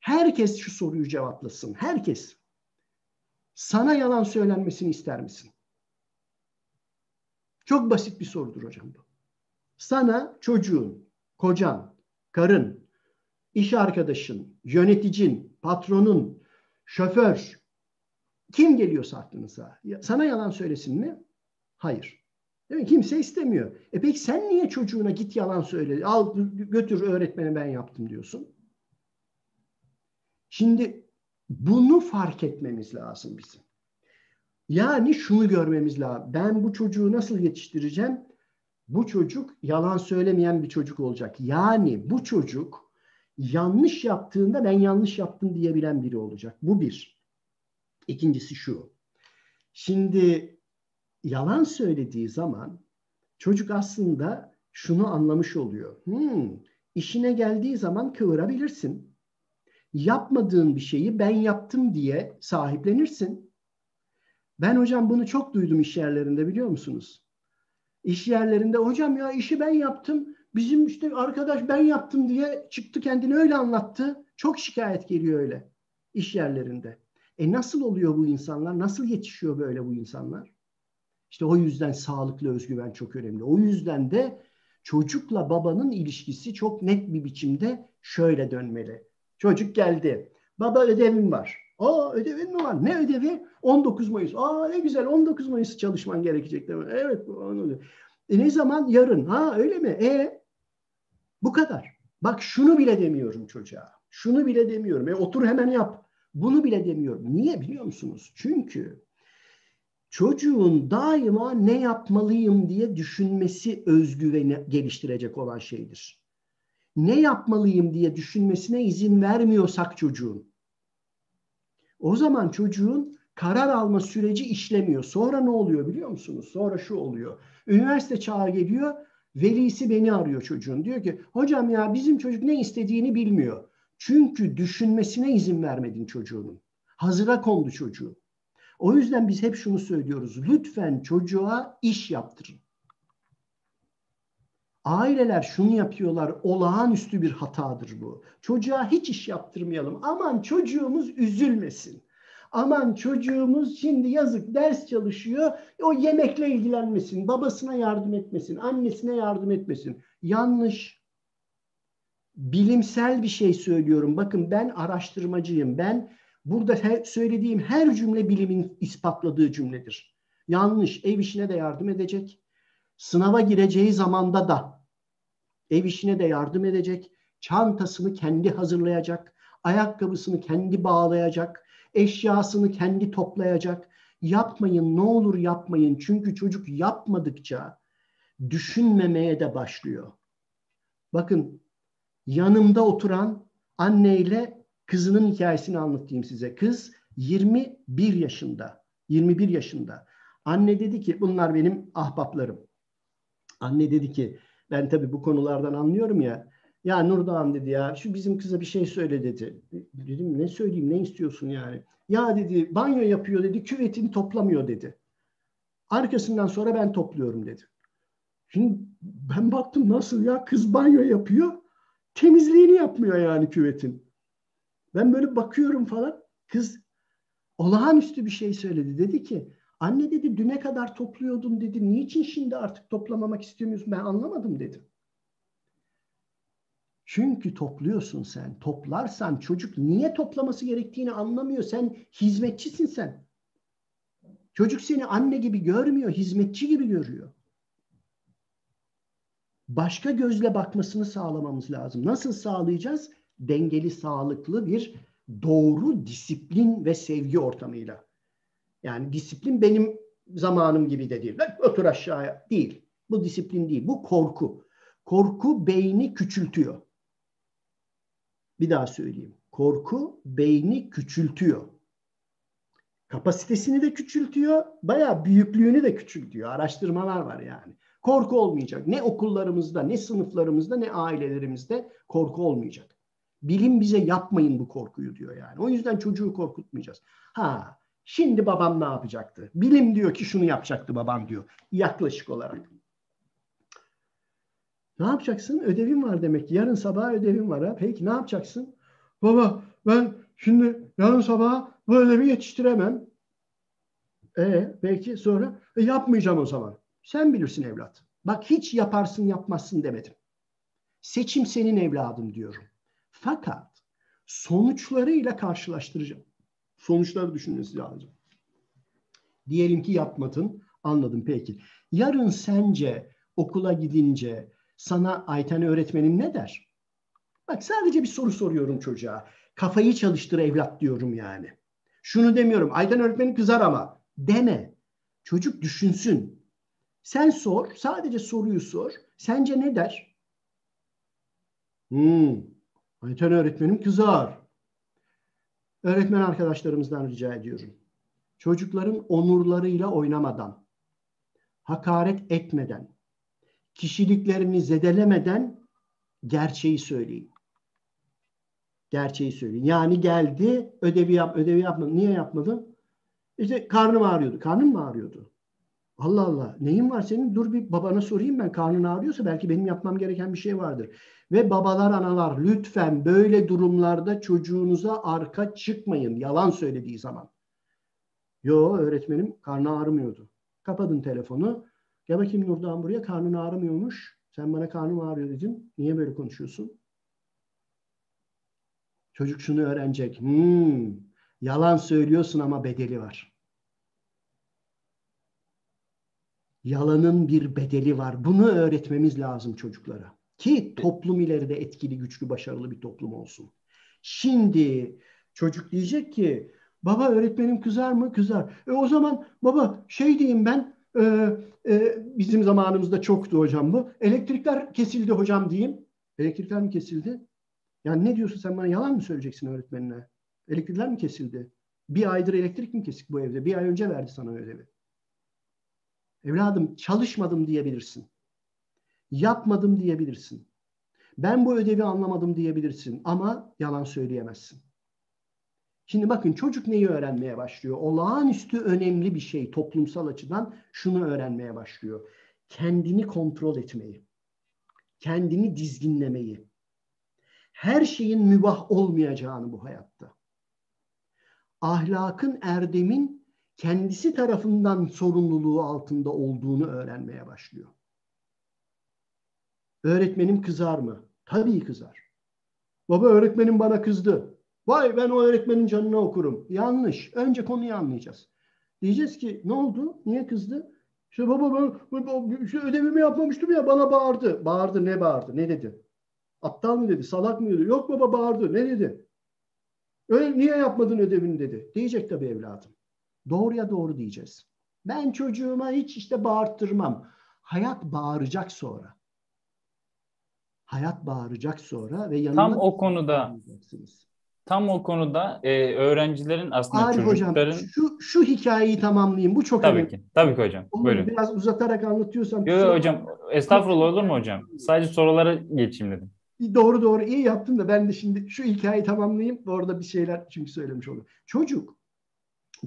Speaker 3: Herkes şu soruyu cevaplasın. Herkes. Sana yalan söylenmesini ister misin? Çok basit bir sorudur hocam bu. Sana çocuğun, kocan, karın, iş arkadaşın, yöneticin, patronun, şoför, kim geliyorsa aklınıza sana yalan söylesin mi? Hayır. Değil mi? Kimse istemiyor. E peki sen niye çocuğuna git yalan söyle, al götür öğretmeni ben yaptım diyorsun? Şimdi bunu fark etmemiz lazım bizim. Yani şunu görmemiz lazım. Ben bu çocuğu nasıl yetiştireceğim? Bu çocuk yalan söylemeyen bir çocuk olacak. Yani bu çocuk yanlış yaptığında ben yanlış yaptım diyebilen biri olacak. Bu bir. İkincisi şu. Şimdi yalan söylediği zaman çocuk aslında şunu anlamış oluyor. Hmm, işine geldiği zaman kıvırabilirsin. Yapmadığın bir şeyi ben yaptım diye sahiplenirsin. Ben hocam bunu çok duydum iş yerlerinde biliyor musunuz? İş yerlerinde hocam ya işi ben yaptım. Bizim işte arkadaş ben yaptım diye çıktı kendini öyle anlattı. Çok şikayet geliyor öyle iş yerlerinde. E nasıl oluyor bu insanlar? Nasıl yetişiyor böyle bu insanlar? İşte o yüzden sağlıklı özgüven çok önemli. O yüzden de çocukla babanın ilişkisi çok net bir biçimde şöyle dönmeli. Çocuk geldi. Baba ödevim var. Aa ödevin mi var? Ne ödevi? 19 Mayıs. Aa ne güzel 19 Mayıs çalışman gerekecek değil? Evet. Onu e ne zaman? Yarın. Ha öyle mi? E bu kadar. Bak şunu bile demiyorum çocuğa. Şunu bile demiyorum. E otur hemen yap. Bunu bile demiyorum. Niye biliyor musunuz? Çünkü çocuğun daima ne yapmalıyım diye düşünmesi özgüveni geliştirecek olan şeydir. Ne yapmalıyım diye düşünmesine izin vermiyorsak çocuğun. O zaman çocuğun karar alma süreci işlemiyor. Sonra ne oluyor biliyor musunuz? Sonra şu oluyor. Üniversite çağı geliyor. Velisi beni arıyor çocuğun. Diyor ki hocam ya bizim çocuk ne istediğini bilmiyor. Çünkü düşünmesine izin vermedin çocuğunun. Hazıra kondu çocuğu. O yüzden biz hep şunu söylüyoruz. Lütfen çocuğa iş yaptırın. Aileler şunu yapıyorlar. Olağanüstü bir hatadır bu. Çocuğa hiç iş yaptırmayalım. Aman çocuğumuz üzülmesin. Aman çocuğumuz şimdi yazık ders çalışıyor. O yemekle ilgilenmesin. Babasına yardım etmesin. Annesine yardım etmesin. Yanlış. Bilimsel bir şey söylüyorum. Bakın ben araştırmacıyım. Ben burada her, söylediğim her cümle bilimin ispatladığı cümledir. Yanlış. Ev işine de yardım edecek. Sınava gireceği zamanda da ev işine de yardım edecek. Çantasını kendi hazırlayacak. Ayakkabısını kendi bağlayacak eşyasını kendi toplayacak. Yapmayın ne olur yapmayın. Çünkü çocuk yapmadıkça düşünmemeye de başlıyor. Bakın yanımda oturan anneyle kızının hikayesini anlatayım size. Kız 21 yaşında. 21 yaşında. Anne dedi ki bunlar benim ahbaplarım. Anne dedi ki ben tabii bu konulardan anlıyorum ya. Ya Nurdoğan dedi ya şu bizim kıza bir şey söyle dedi. Dedim ne söyleyeyim ne istiyorsun yani. Ya dedi banyo yapıyor dedi küvetini toplamıyor dedi. Arkasından sonra ben topluyorum dedi. Şimdi ben baktım nasıl ya kız banyo yapıyor temizliğini yapmıyor yani küvetin. Ben böyle bakıyorum falan kız olağanüstü bir şey söyledi. Dedi ki anne dedi düne kadar topluyordun dedi. Niçin şimdi artık toplamamak istemiyorsun ben anlamadım dedim. Çünkü topluyorsun sen. Toplarsan çocuk niye toplaması gerektiğini anlamıyor. Sen hizmetçisin sen. Çocuk seni anne gibi görmüyor, hizmetçi gibi görüyor. Başka gözle bakmasını sağlamamız lazım. Nasıl sağlayacağız? Dengeli, sağlıklı bir doğru disiplin ve sevgi ortamıyla. Yani disiplin benim zamanım gibi de değil. Otur aşağıya. Değil. Bu disiplin değil. Bu korku. Korku beyni küçültüyor. Bir daha söyleyeyim. Korku beyni küçültüyor. Kapasitesini de küçültüyor. Bayağı büyüklüğünü de küçültüyor. Araştırmalar var yani. Korku olmayacak. Ne okullarımızda, ne sınıflarımızda, ne ailelerimizde korku olmayacak. Bilim bize yapmayın bu korkuyu diyor yani. O yüzden çocuğu korkutmayacağız. Ha, şimdi babam ne yapacaktı? Bilim diyor ki şunu yapacaktı babam diyor. Yaklaşık olarak. Ne yapacaksın? Ödevin var demek ki. Yarın sabah ödevin var. Ha? Peki ne yapacaksın? Baba ben şimdi yarın sabah bu ödevi yetiştiremem. E peki sonra e, yapmayacağım o zaman. Sen bilirsin evlat. Bak hiç yaparsın yapmazsın demedim. Seçim senin evladım diyorum. Fakat sonuçlarıyla karşılaştıracağım. Sonuçları düşünmesi lazım. Diyelim ki yapmadın. Anladım peki. Yarın sence okula gidince sana Ayten öğretmenim ne der? Bak sadece bir soru soruyorum çocuğa. Kafayı çalıştır evlat diyorum yani. Şunu demiyorum. Ayten öğretmenim kızar ama. Deme. Çocuk düşünsün. Sen sor. Sadece soruyu sor. Sence ne der? Hmm. Ayten öğretmenim kızar. Öğretmen arkadaşlarımızdan rica ediyorum. Çocukların onurlarıyla oynamadan, hakaret etmeden, kişiliklerini zedelemeden gerçeği söyleyin. Gerçeği söyleyin. Yani geldi ödevi yap ödevi yapmadı. Niye yapmadı? İşte karnım ağrıyordu. Karnım mı ağrıyordu? Allah Allah. Neyin var senin? Dur bir babana sorayım ben. Karnın ağrıyorsa belki benim yapmam gereken bir şey vardır. Ve babalar, analar lütfen böyle durumlarda çocuğunuza arka çıkmayın. Yalan söylediği zaman. Yo öğretmenim karnı ağrımıyordu. Kapadın telefonu. Gel bakayım Nurdan buraya karnın ağrımıyormuş. Sen bana karnım ağrıyor dedin. Niye böyle konuşuyorsun? Çocuk şunu öğrenecek. Hmm, yalan söylüyorsun ama bedeli var. Yalanın bir bedeli var. Bunu öğretmemiz lazım çocuklara. Ki toplum ileride etkili, güçlü, başarılı bir toplum olsun. Şimdi çocuk diyecek ki baba öğretmenim kızar mı? Kızar. E o zaman baba şey diyeyim ben e, e, bizim zamanımızda çoktu hocam bu. Elektrikler kesildi hocam diyeyim. Elektrikler mi kesildi? Yani ne diyorsun sen bana yalan mı söyleyeceksin öğretmenine? Elektrikler mi kesildi? Bir aydır elektrik mi kesik bu evde? Bir ay önce verdi sana ödevi. Evladım çalışmadım diyebilirsin. Yapmadım diyebilirsin. Ben bu ödevi anlamadım diyebilirsin ama yalan söyleyemezsin. Şimdi bakın çocuk neyi öğrenmeye başlıyor? Olağanüstü önemli bir şey toplumsal açıdan şunu öğrenmeye başlıyor. Kendini kontrol etmeyi, kendini dizginlemeyi, her şeyin mübah olmayacağını bu hayatta. Ahlakın, erdemin kendisi tarafından sorumluluğu altında olduğunu öğrenmeye başlıyor. Öğretmenim kızar mı? Tabii kızar. Baba öğretmenim bana kızdı. Vay ben o öğretmenin canına okurum. Yanlış. Önce konuyu anlayacağız. Diyeceğiz ki ne oldu? Niye kızdı? İşte baba ben şu ödevimi yapmamıştım ya bana bağırdı. Bağırdı ne bağırdı? Ne dedi? Aptal mı dedi? Salak mı dedi? Yok baba bağırdı. Ne dedi? Öyle niye yapmadın ödevini dedi. Diyecek tabii evladım. Doğruya doğru diyeceğiz. Ben çocuğuma hiç işte bağırttırmam. Hayat bağıracak sonra. Hayat bağıracak sonra ve yanında
Speaker 1: tam o konuda tam o konuda e, öğrencilerin aslında
Speaker 3: Arif
Speaker 1: çocukların
Speaker 3: hocam şu şu hikayeyi tamamlayayım. Bu çok
Speaker 1: tabii
Speaker 3: önemli.
Speaker 1: ki. Tabii ki hocam.
Speaker 3: Olur,
Speaker 1: Buyurun.
Speaker 3: Biraz uzatarak anlatıyorsam.
Speaker 1: Yo, yo, hocam estağfurullah olur mu hocam? Sadece sorulara geçeyim dedim.
Speaker 3: Doğru doğru iyi yaptın da ben de şimdi şu hikayeyi tamamlayayım. Orada bir şeyler çünkü söylemiş oldum. Çocuk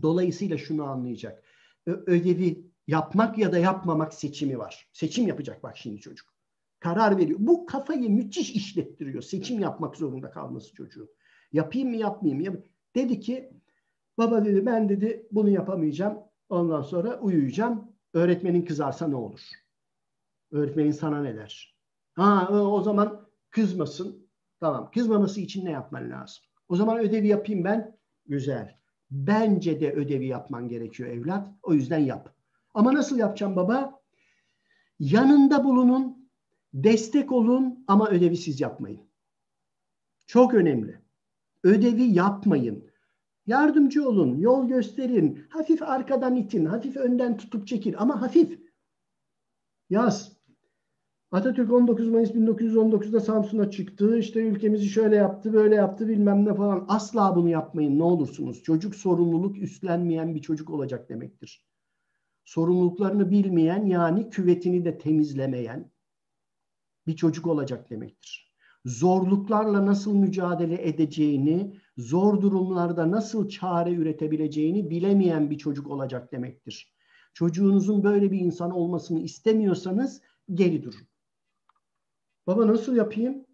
Speaker 3: dolayısıyla şunu anlayacak. Ödevi yapmak ya da yapmamak seçimi var. Seçim yapacak bak şimdi çocuk. Karar veriyor. Bu kafayı müthiş işlettiriyor. Seçim yapmak zorunda kalması çocuğun. Yapayım mı yapmayayım mı? Dedi ki baba dedi ben dedi bunu yapamayacağım. Ondan sonra uyuyacağım. Öğretmenin kızarsa ne olur? Öğretmenin sana ne der? Ha o zaman kızmasın. Tamam. Kızmaması için ne yapman lazım? O zaman ödevi yapayım ben. Güzel. Bence de ödevi yapman gerekiyor evlat. O yüzden yap. Ama nasıl yapacağım baba? Yanında bulunun, destek olun ama ödevi siz yapmayın. Çok önemli. Ödevi yapmayın. Yardımcı olun, yol gösterin, hafif arkadan itin, hafif önden tutup çekin ama hafif. Yaz. Atatürk 19 Mayıs 1919'da Samsun'a çıktı. İşte ülkemizi şöyle yaptı, böyle yaptı bilmem ne falan. Asla bunu yapmayın ne olursunuz. Çocuk sorumluluk üstlenmeyen bir çocuk olacak demektir. Sorumluluklarını bilmeyen yani küvetini de temizlemeyen bir çocuk olacak demektir. Zorluklarla nasıl mücadele edeceğini, zor durumlarda nasıl çare üretebileceğini bilemeyen bir çocuk olacak demektir. Çocuğunuzun böyle bir insan olmasını istemiyorsanız geri durun. Baba nasıl yapayım?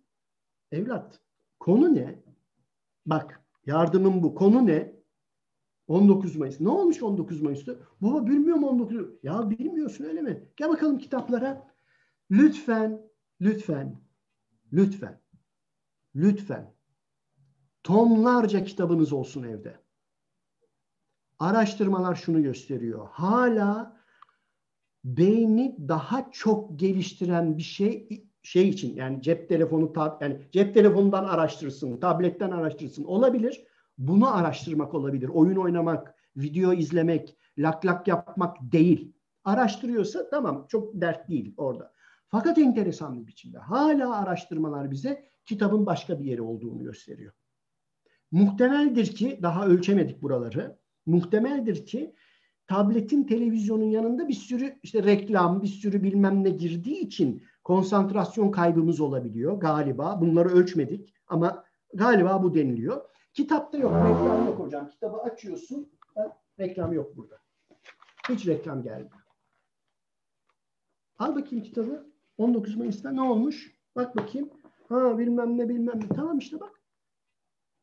Speaker 3: Evlat, konu ne? Bak, yardımım bu. Konu ne? 19 Mayıs. Ne olmuş 19 Mayıs'ta? Baba bilmiyorum 19. Ya bilmiyorsun öyle mi? Gel bakalım kitaplara. Lütfen, lütfen, lütfen, lütfen tonlarca kitabınız olsun evde. Araştırmalar şunu gösteriyor. Hala beyni daha çok geliştiren bir şey şey için yani cep telefonu yani cep telefonundan araştırsın, tabletten araştırsın olabilir. Bunu araştırmak olabilir. Oyun oynamak, video izlemek, lak lak yapmak değil. Araştırıyorsa tamam çok dert değil orada. Fakat enteresan bir biçimde hala araştırmalar bize kitabın başka bir yeri olduğunu gösteriyor. Muhtemeldir ki daha ölçemedik buraları. Muhtemeldir ki tabletin televizyonun yanında bir sürü işte reklam, bir sürü bilmem ne girdiği için konsantrasyon kaybımız olabiliyor galiba. Bunları ölçmedik ama galiba bu deniliyor. Kitapta yok, reklam yok hocam. Kitabı açıyorsun, reklam yok burada. Hiç reklam gelmiyor. Al bakayım kitabı. 19 Mayıs'ta ne olmuş? Bak bakayım. Ha bilmem ne bilmem ne. Tamam işte bak.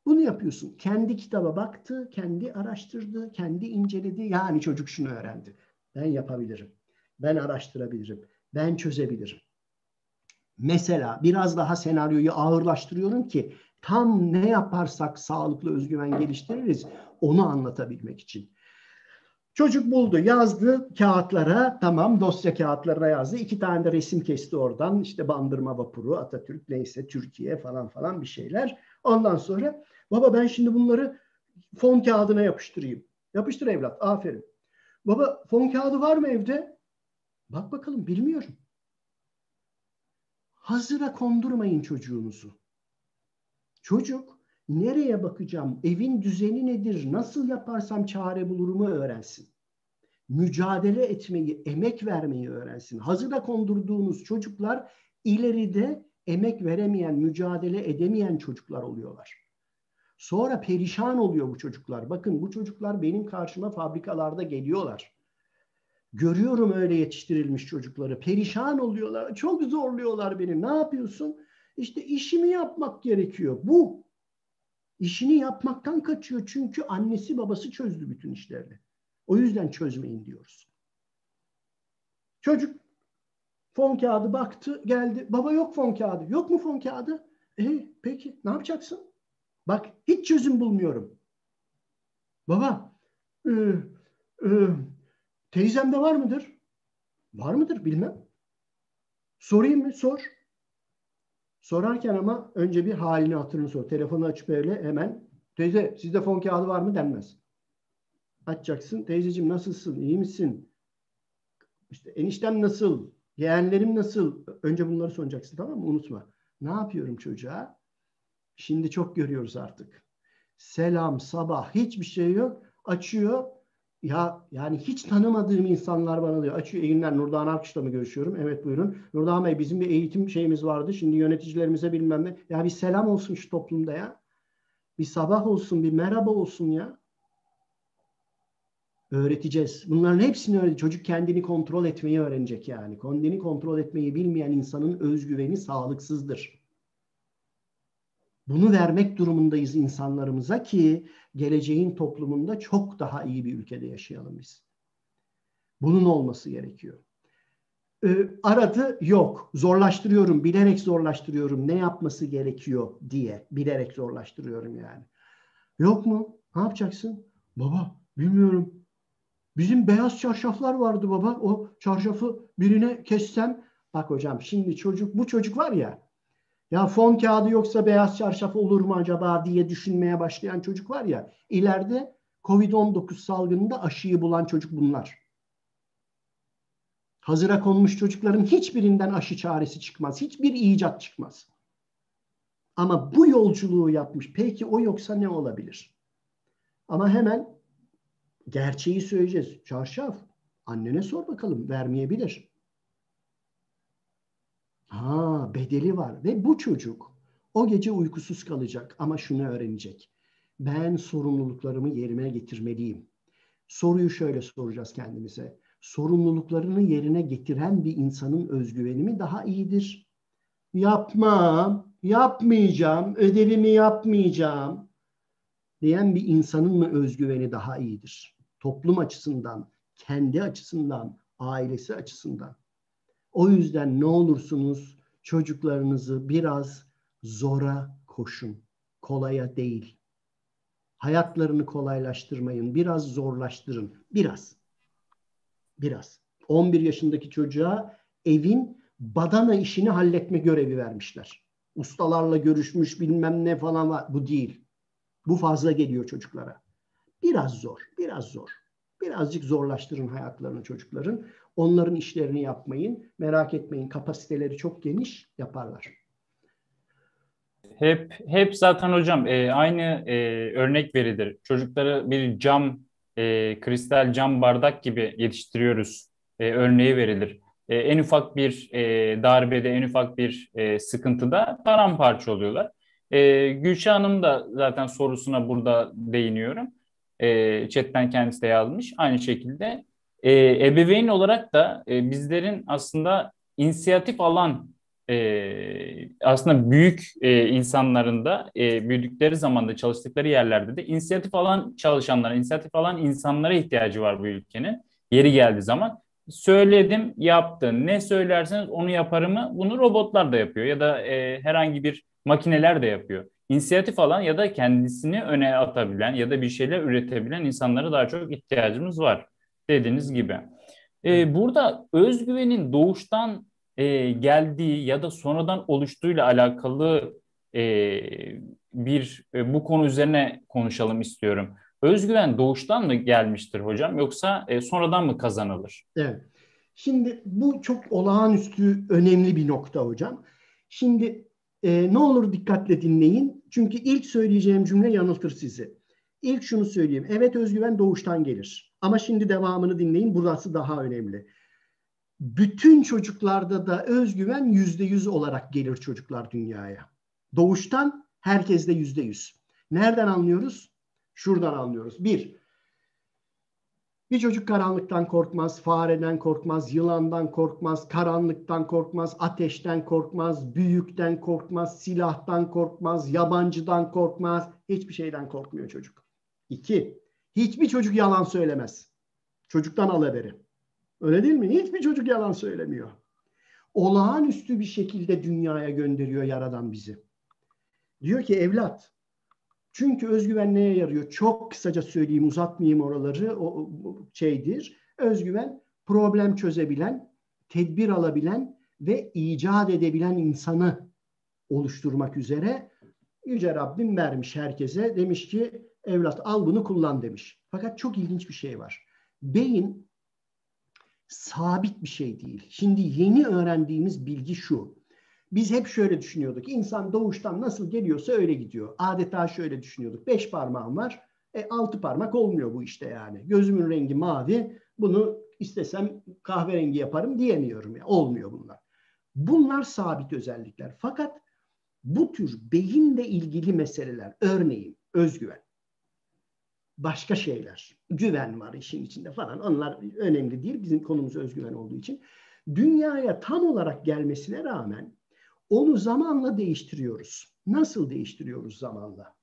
Speaker 3: Bunu yapıyorsun. Kendi kitaba baktı, kendi araştırdı, kendi inceledi. Yani çocuk şunu öğrendi. Ben yapabilirim. Ben araştırabilirim. Ben çözebilirim. Mesela biraz daha senaryoyu ağırlaştırıyorum ki tam ne yaparsak sağlıklı özgüven geliştiririz onu anlatabilmek için. Çocuk buldu, yazdı kağıtlara, tamam dosya kağıtlarına yazdı. İki tane de resim kesti oradan. İşte Bandırma Vapuru, Atatürk, neyse Türkiye falan falan bir şeyler. Ondan sonra baba ben şimdi bunları fon kağıdına yapıştırayım. Yapıştır evlat, aferin. Baba fon kağıdı var mı evde? Bak bakalım bilmiyorum. Hazıra kondurmayın çocuğunuzu. Çocuk nereye bakacağım, evin düzeni nedir, nasıl yaparsam çare bulurumu öğrensin. Mücadele etmeyi, emek vermeyi öğrensin. Hazıra kondurduğunuz çocuklar ileride emek veremeyen, mücadele edemeyen çocuklar oluyorlar. Sonra perişan oluyor bu çocuklar. Bakın bu çocuklar benim karşıma fabrikalarda geliyorlar. Görüyorum öyle yetiştirilmiş çocukları. Perişan oluyorlar. Çok zorluyorlar beni. Ne yapıyorsun? İşte işimi yapmak gerekiyor. Bu. İşini yapmaktan kaçıyor. Çünkü annesi babası çözdü bütün işlerini. O yüzden çözmeyin diyoruz. Çocuk fon kağıdı baktı geldi. Baba yok fon kağıdı. Yok mu fon kağıdı? E, peki ne yapacaksın? Bak hiç çözüm bulmuyorum. Baba e, e, teyzemde var mıdır? Var mıdır bilmem. Sorayım mı? Sor. Sorarken ama önce bir halini hatırını sor. Telefonu açıp öyle hemen teyze sizde fon kağıdı var mı denmez. Açacaksın. Teyzeciğim nasılsın? İyi misin? İşte eniştem nasıl? Yeğenlerim nasıl? Önce bunları soracaksın tamam mı? Unutma. Ne yapıyorum çocuğa? Şimdi çok görüyoruz artık. Selam, sabah hiçbir şey yok. Açıyor. Ya yani hiç tanımadığım insanlar bana diyor. Açıyor iyi günler Nurdan Akış'la mı görüşüyorum? Evet buyurun. Nurdan Bey bizim bir eğitim şeyimiz vardı. Şimdi yöneticilerimize bilmem ne. Ya bir selam olsun şu toplumda ya. Bir sabah olsun, bir merhaba olsun ya. Öğreteceğiz. Bunların hepsini öğreteceğiz. Çocuk kendini kontrol etmeyi öğrenecek yani. Kendini kontrol etmeyi bilmeyen insanın özgüveni sağlıksızdır. Bunu vermek durumundayız insanlarımıza ki geleceğin toplumunda çok daha iyi bir ülkede yaşayalım biz. Bunun olması gerekiyor. Ee, aradı yok. Zorlaştırıyorum. Bilerek zorlaştırıyorum. Ne yapması gerekiyor diye. Bilerek zorlaştırıyorum yani. Yok mu? Ne yapacaksın? Baba bilmiyorum. Bizim beyaz çarşaflar vardı baba. O çarşafı birine kessem. Bak hocam şimdi çocuk bu çocuk var ya ya fon kağıdı yoksa beyaz çarşaf olur mu acaba diye düşünmeye başlayan çocuk var ya ileride Covid-19 salgınında aşıyı bulan çocuk bunlar. Hazıra konmuş çocukların hiçbirinden aşı çaresi çıkmaz. Hiçbir icat çıkmaz. Ama bu yolculuğu yapmış. Peki o yoksa ne olabilir? Ama hemen gerçeği söyleyeceğiz. Çarşaf. Annene sor bakalım. Vermeyebilir. Ha bedeli var ve bu çocuk o gece uykusuz kalacak ama şunu öğrenecek. Ben sorumluluklarımı yerine getirmeliyim. Soruyu şöyle soracağız kendimize. Sorumluluklarını yerine getiren bir insanın özgüveni mi daha iyidir? Yapmam, yapmayacağım, ödevimi yapmayacağım diyen bir insanın mı özgüveni daha iyidir? Toplum açısından, kendi açısından, ailesi açısından. O yüzden ne olursunuz çocuklarınızı biraz zora koşun. Kolaya değil. Hayatlarını kolaylaştırmayın. Biraz zorlaştırın. Biraz. Biraz. 11 yaşındaki çocuğa evin badana işini halletme görevi vermişler. Ustalarla görüşmüş bilmem ne falan var. Bu değil. Bu fazla geliyor çocuklara. Biraz zor, biraz zor. Birazcık zorlaştırın hayatlarını çocukların. Onların işlerini yapmayın. Merak etmeyin kapasiteleri çok geniş yaparlar.
Speaker 1: Hep hep zaten hocam e, aynı e, örnek verilir. Çocukları bir cam, e, kristal cam bardak gibi yetiştiriyoruz. E, örneği verilir. E, en ufak bir e, darbede, en ufak bir e, sıkıntıda paramparça oluyorlar. E, Gülşah Hanım da zaten sorusuna burada değiniyorum. E, chatten kendisi de yazmış. Aynı şekilde e, ebeveyn olarak da e, bizlerin aslında inisiyatif alan e, aslında büyük e, insanların da e, büyüdükleri zamanda çalıştıkları yerlerde de inisiyatif alan çalışanlara, inisiyatif alan insanlara ihtiyacı var bu ülkenin. Yeri geldiği zaman söyledim, yaptın. Ne söylerseniz onu yaparımı bunu robotlar da yapıyor ya da e, herhangi bir makineler de yapıyor. İnisiyatif alan ya da kendisini öne atabilen ya da bir şeyler üretebilen insanlara daha çok ihtiyacımız var. Dediğiniz gibi. Ee, burada özgüvenin doğuştan e, geldiği ya da sonradan oluştuğuyla alakalı e, bir e, bu konu üzerine konuşalım istiyorum. Özgüven doğuştan mı gelmiştir hocam yoksa e, sonradan mı kazanılır?
Speaker 3: Evet. Şimdi bu çok olağanüstü önemli bir nokta hocam. Şimdi e, ne olur dikkatle dinleyin. Çünkü ilk söyleyeceğim cümle yanıltır sizi. İlk şunu söyleyeyim. Evet özgüven doğuştan gelir. Ama şimdi devamını dinleyin. Burası daha önemli. Bütün çocuklarda da özgüven yüzde yüz olarak gelir çocuklar dünyaya. Doğuştan herkeste yüzde yüz. Nereden anlıyoruz? Şuradan anlıyoruz. Bir, bir çocuk karanlıktan korkmaz, fareden korkmaz, yılandan korkmaz, karanlıktan korkmaz, ateşten korkmaz, büyükten korkmaz, silahtan korkmaz, yabancıdan korkmaz. Hiçbir şeyden korkmuyor çocuk. İki, hiçbir çocuk yalan söylemez. Çocuktan alıverir. Öyle değil mi? Hiçbir çocuk yalan söylemiyor. Olağanüstü bir şekilde dünyaya gönderiyor Yaradan bizi. Diyor ki evlat, çünkü özgüven neye yarıyor? Çok kısaca söyleyeyim, uzatmayayım oraları. O şeydir. Özgüven problem çözebilen, tedbir alabilen ve icat edebilen insanı oluşturmak üzere Yüce Rabbim vermiş herkese. Demiş ki evlat al bunu kullan demiş. Fakat çok ilginç bir şey var. Beyin sabit bir şey değil. Şimdi yeni öğrendiğimiz bilgi şu. Biz hep şöyle düşünüyorduk. İnsan doğuştan nasıl geliyorsa öyle gidiyor. Adeta şöyle düşünüyorduk. Beş parmağım var. E, altı parmak olmuyor bu işte yani. Gözümün rengi mavi. Bunu istesem kahverengi yaparım diyemiyorum. Ya. Olmuyor bunlar. Bunlar sabit özellikler. Fakat bu tür beyinle ilgili meseleler, örneğin özgüven, başka şeyler, güven var işin içinde falan. Onlar önemli değil. Bizim konumuz özgüven olduğu için. Dünyaya tam olarak gelmesine rağmen onu zamanla değiştiriyoruz. Nasıl değiştiriyoruz zamanla?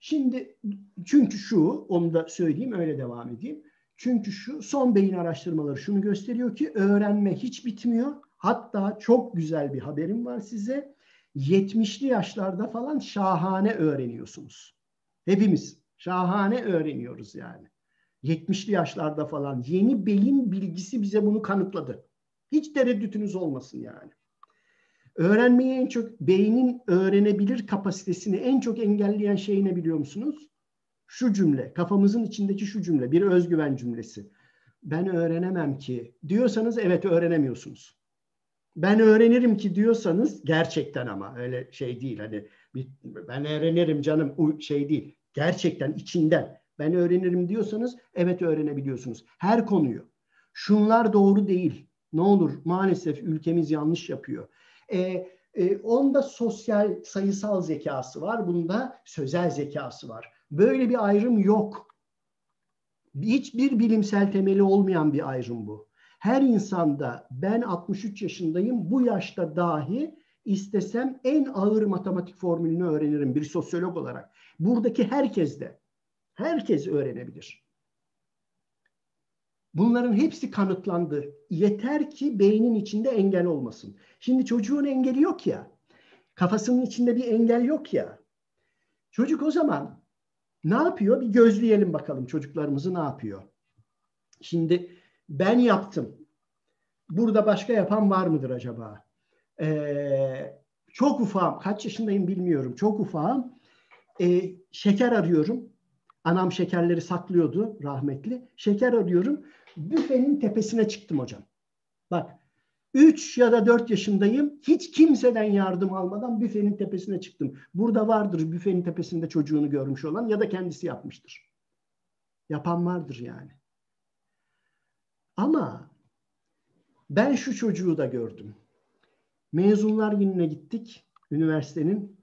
Speaker 3: Şimdi çünkü şu, onu da söyleyeyim öyle devam edeyim. Çünkü şu son beyin araştırmaları şunu gösteriyor ki öğrenme hiç bitmiyor. Hatta çok güzel bir haberim var size. 70'li yaşlarda falan şahane öğreniyorsunuz. Hepimiz şahane öğreniyoruz yani. 70'li yaşlarda falan yeni beyin bilgisi bize bunu kanıtladı. Hiç tereddütünüz olmasın yani. Öğrenmeyi en çok beynin öğrenebilir kapasitesini en çok engelleyen şey ne biliyor musunuz? Şu cümle, kafamızın içindeki şu cümle, bir özgüven cümlesi. Ben öğrenemem ki diyorsanız evet öğrenemiyorsunuz. Ben öğrenirim ki diyorsanız gerçekten ama öyle şey değil hani ben öğrenirim canım şey değil. Gerçekten içinden ben öğrenirim diyorsanız evet öğrenebiliyorsunuz. Her konuyu. Şunlar doğru değil. Ne olur maalesef ülkemiz yanlış yapıyor. E, e, onda sosyal sayısal zekası var. Bunda sözel zekası var. Böyle bir ayrım yok. Hiçbir bilimsel temeli olmayan bir ayrım bu. Her insanda ben 63 yaşındayım bu yaşta dahi istesem en ağır matematik formülünü öğrenirim bir sosyolog olarak. Buradaki herkes de herkes öğrenebilir. Bunların hepsi kanıtlandı. Yeter ki beynin içinde engel olmasın. Şimdi çocuğun engeli yok ya. Kafasının içinde bir engel yok ya. Çocuk o zaman ne yapıyor? Bir gözleyelim bakalım çocuklarımızı ne yapıyor. Şimdi ben yaptım. Burada başka yapan var mıdır acaba? Ee, çok ufağım. Kaç yaşındayım bilmiyorum. Çok ufağım. Ee, şeker arıyorum. Anam şekerleri saklıyordu rahmetli. Şeker arıyorum büfenin tepesine çıktım hocam. Bak 3 ya da 4 yaşındayım. Hiç kimseden yardım almadan büfenin tepesine çıktım. Burada vardır büfenin tepesinde çocuğunu görmüş olan ya da kendisi yapmıştır. Yapan vardır yani. Ama ben şu çocuğu da gördüm. Mezunlar gününe gittik üniversitenin.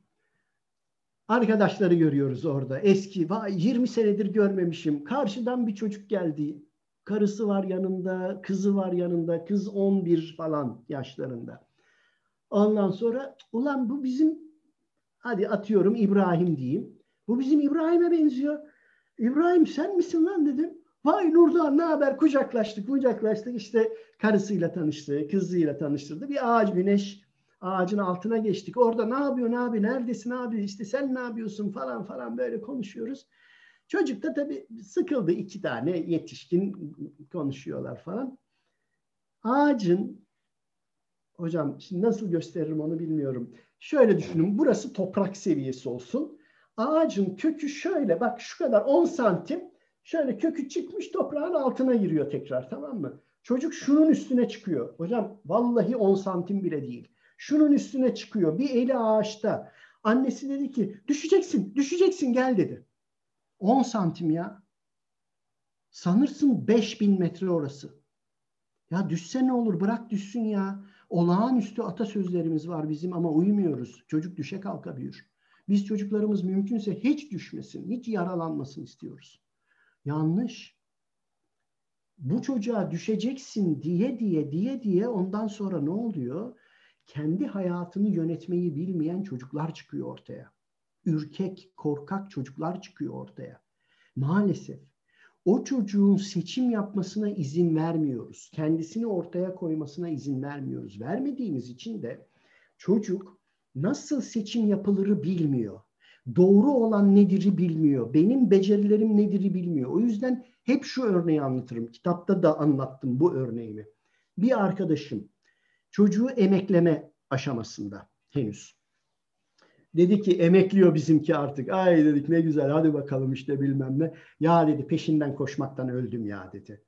Speaker 3: Arkadaşları görüyoruz orada. Eski, vay 20 senedir görmemişim. Karşıdan bir çocuk geldi. Karısı var yanında, kızı var yanında. Kız 11 falan yaşlarında. Ondan sonra ulan bu bizim hadi atıyorum İbrahim diyeyim. Bu bizim İbrahim'e benziyor. İbrahim sen misin lan dedim. Vay Nurdan ne haber? Kucaklaştık, kucaklaştık. İşte karısıyla tanıştı, kızıyla tanıştırdı. Bir ağaç güneş ağacın altına geçtik. Orada ne yapıyor, ne abi, neredesin abi, İşte sen ne yapıyorsun falan falan böyle konuşuyoruz. Çocuk da tabii sıkıldı. iki tane yetişkin konuşuyorlar falan. Ağacın hocam şimdi nasıl gösteririm onu bilmiyorum. Şöyle düşünün. Burası toprak seviyesi olsun. Ağacın kökü şöyle bak şu kadar 10 santim şöyle kökü çıkmış toprağın altına giriyor tekrar tamam mı? Çocuk şunun üstüne çıkıyor. Hocam vallahi 10 santim bile değil. Şunun üstüne çıkıyor. Bir eli ağaçta. Annesi dedi ki düşeceksin, düşeceksin gel dedi. 10 santim ya. Sanırsın 5000 metre orası. Ya düşse ne olur bırak düşsün ya. Olağanüstü atasözlerimiz var bizim ama uymuyoruz. Çocuk düşe kalka büyür. Biz çocuklarımız mümkünse hiç düşmesin, hiç yaralanmasın istiyoruz. Yanlış. Bu çocuğa düşeceksin diye diye diye diye ondan sonra ne oluyor? Kendi hayatını yönetmeyi bilmeyen çocuklar çıkıyor ortaya. Ürkek, korkak çocuklar çıkıyor ortaya. Maalesef o çocuğun seçim yapmasına izin vermiyoruz. Kendisini ortaya koymasına izin vermiyoruz. Vermediğimiz için de çocuk nasıl seçim yapılırı bilmiyor. Doğru olan nedir'i bilmiyor. Benim becerilerim nedir'i bilmiyor. O yüzden hep şu örneği anlatırım. Kitapta da anlattım bu örneğimi. Bir arkadaşım çocuğu emekleme aşamasında henüz. Dedi ki emekliyor bizimki artık. Ay dedik ne güzel hadi bakalım işte bilmem ne. Ya dedi peşinden koşmaktan öldüm ya dedi.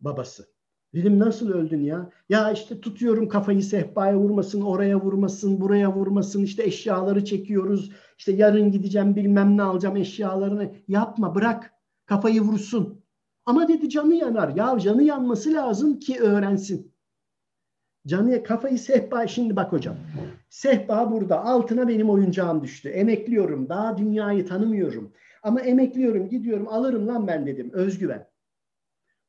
Speaker 3: Babası. Dedim nasıl öldün ya? Ya işte tutuyorum kafayı sehpaya vurmasın, oraya vurmasın, buraya vurmasın. İşte eşyaları çekiyoruz. İşte yarın gideceğim bilmem ne alacağım eşyalarını. Yapma bırak. Kafayı vursun. Ama dedi canı yanar. Ya canı yanması lazım ki öğrensin. Canı kafayı sehpa şimdi bak hocam. Sehpa burada altına benim oyuncağım düştü. Emekliyorum. Daha dünyayı tanımıyorum. Ama emekliyorum gidiyorum alırım lan ben dedim. Özgüven.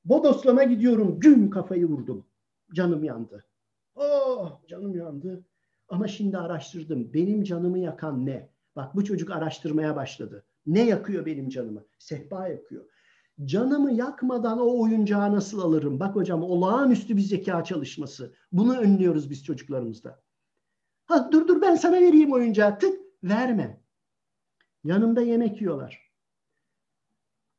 Speaker 3: Bodoslama gidiyorum. Güm kafayı vurdum. Canım yandı. Oh canım yandı. Ama şimdi araştırdım. Benim canımı yakan ne? Bak bu çocuk araştırmaya başladı. Ne yakıyor benim canımı? Sehpa yakıyor. Canımı yakmadan o oyuncağı nasıl alırım? Bak hocam olağanüstü bir zeka çalışması. Bunu önlüyoruz biz çocuklarımızda. Ha dur dur ben sana vereyim oyuncağı. Tık verme. Yanımda yemek yiyorlar.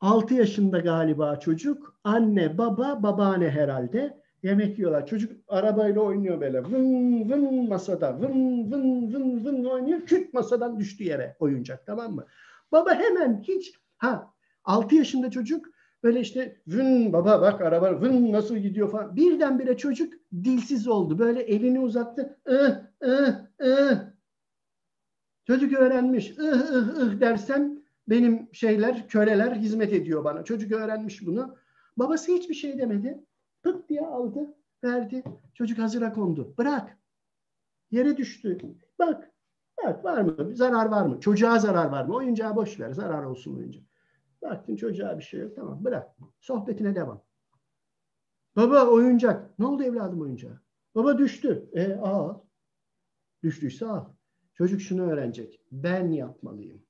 Speaker 3: 6 yaşında galiba çocuk. Anne, baba, babaanne herhalde yemek yiyorlar. Çocuk arabayla oynuyor böyle. Vın vın masada. Vın vın vın vın oynuyor. Küt masadan düştü yere oyuncak tamam mı? Baba hemen hiç ha 6 yaşında çocuk böyle işte vın baba bak araba vın nasıl gidiyor falan. Birdenbire çocuk dilsiz oldu. Böyle elini uzattı. Ih, ih, ih. Çocuk öğrenmiş. Ih, ih, ih dersem benim şeyler, köleler hizmet ediyor bana. Çocuk öğrenmiş bunu. Babası hiçbir şey demedi. Pıt diye aldı, verdi. Çocuk hazıra kondu. Bırak. Yere düştü. Bak. Bak var mı? Zarar var mı? Çocuğa zarar var mı? Oyuncağı boş ver. Zarar olsun oyuncak. Baktın çocuğa bir şey yok. Tamam bırak. Sohbetine devam. Baba oyuncak. Ne oldu evladım oyuncağı? Baba düştü. E al. Düştüyse al. Çocuk şunu öğrenecek. Ben yapmalıyım.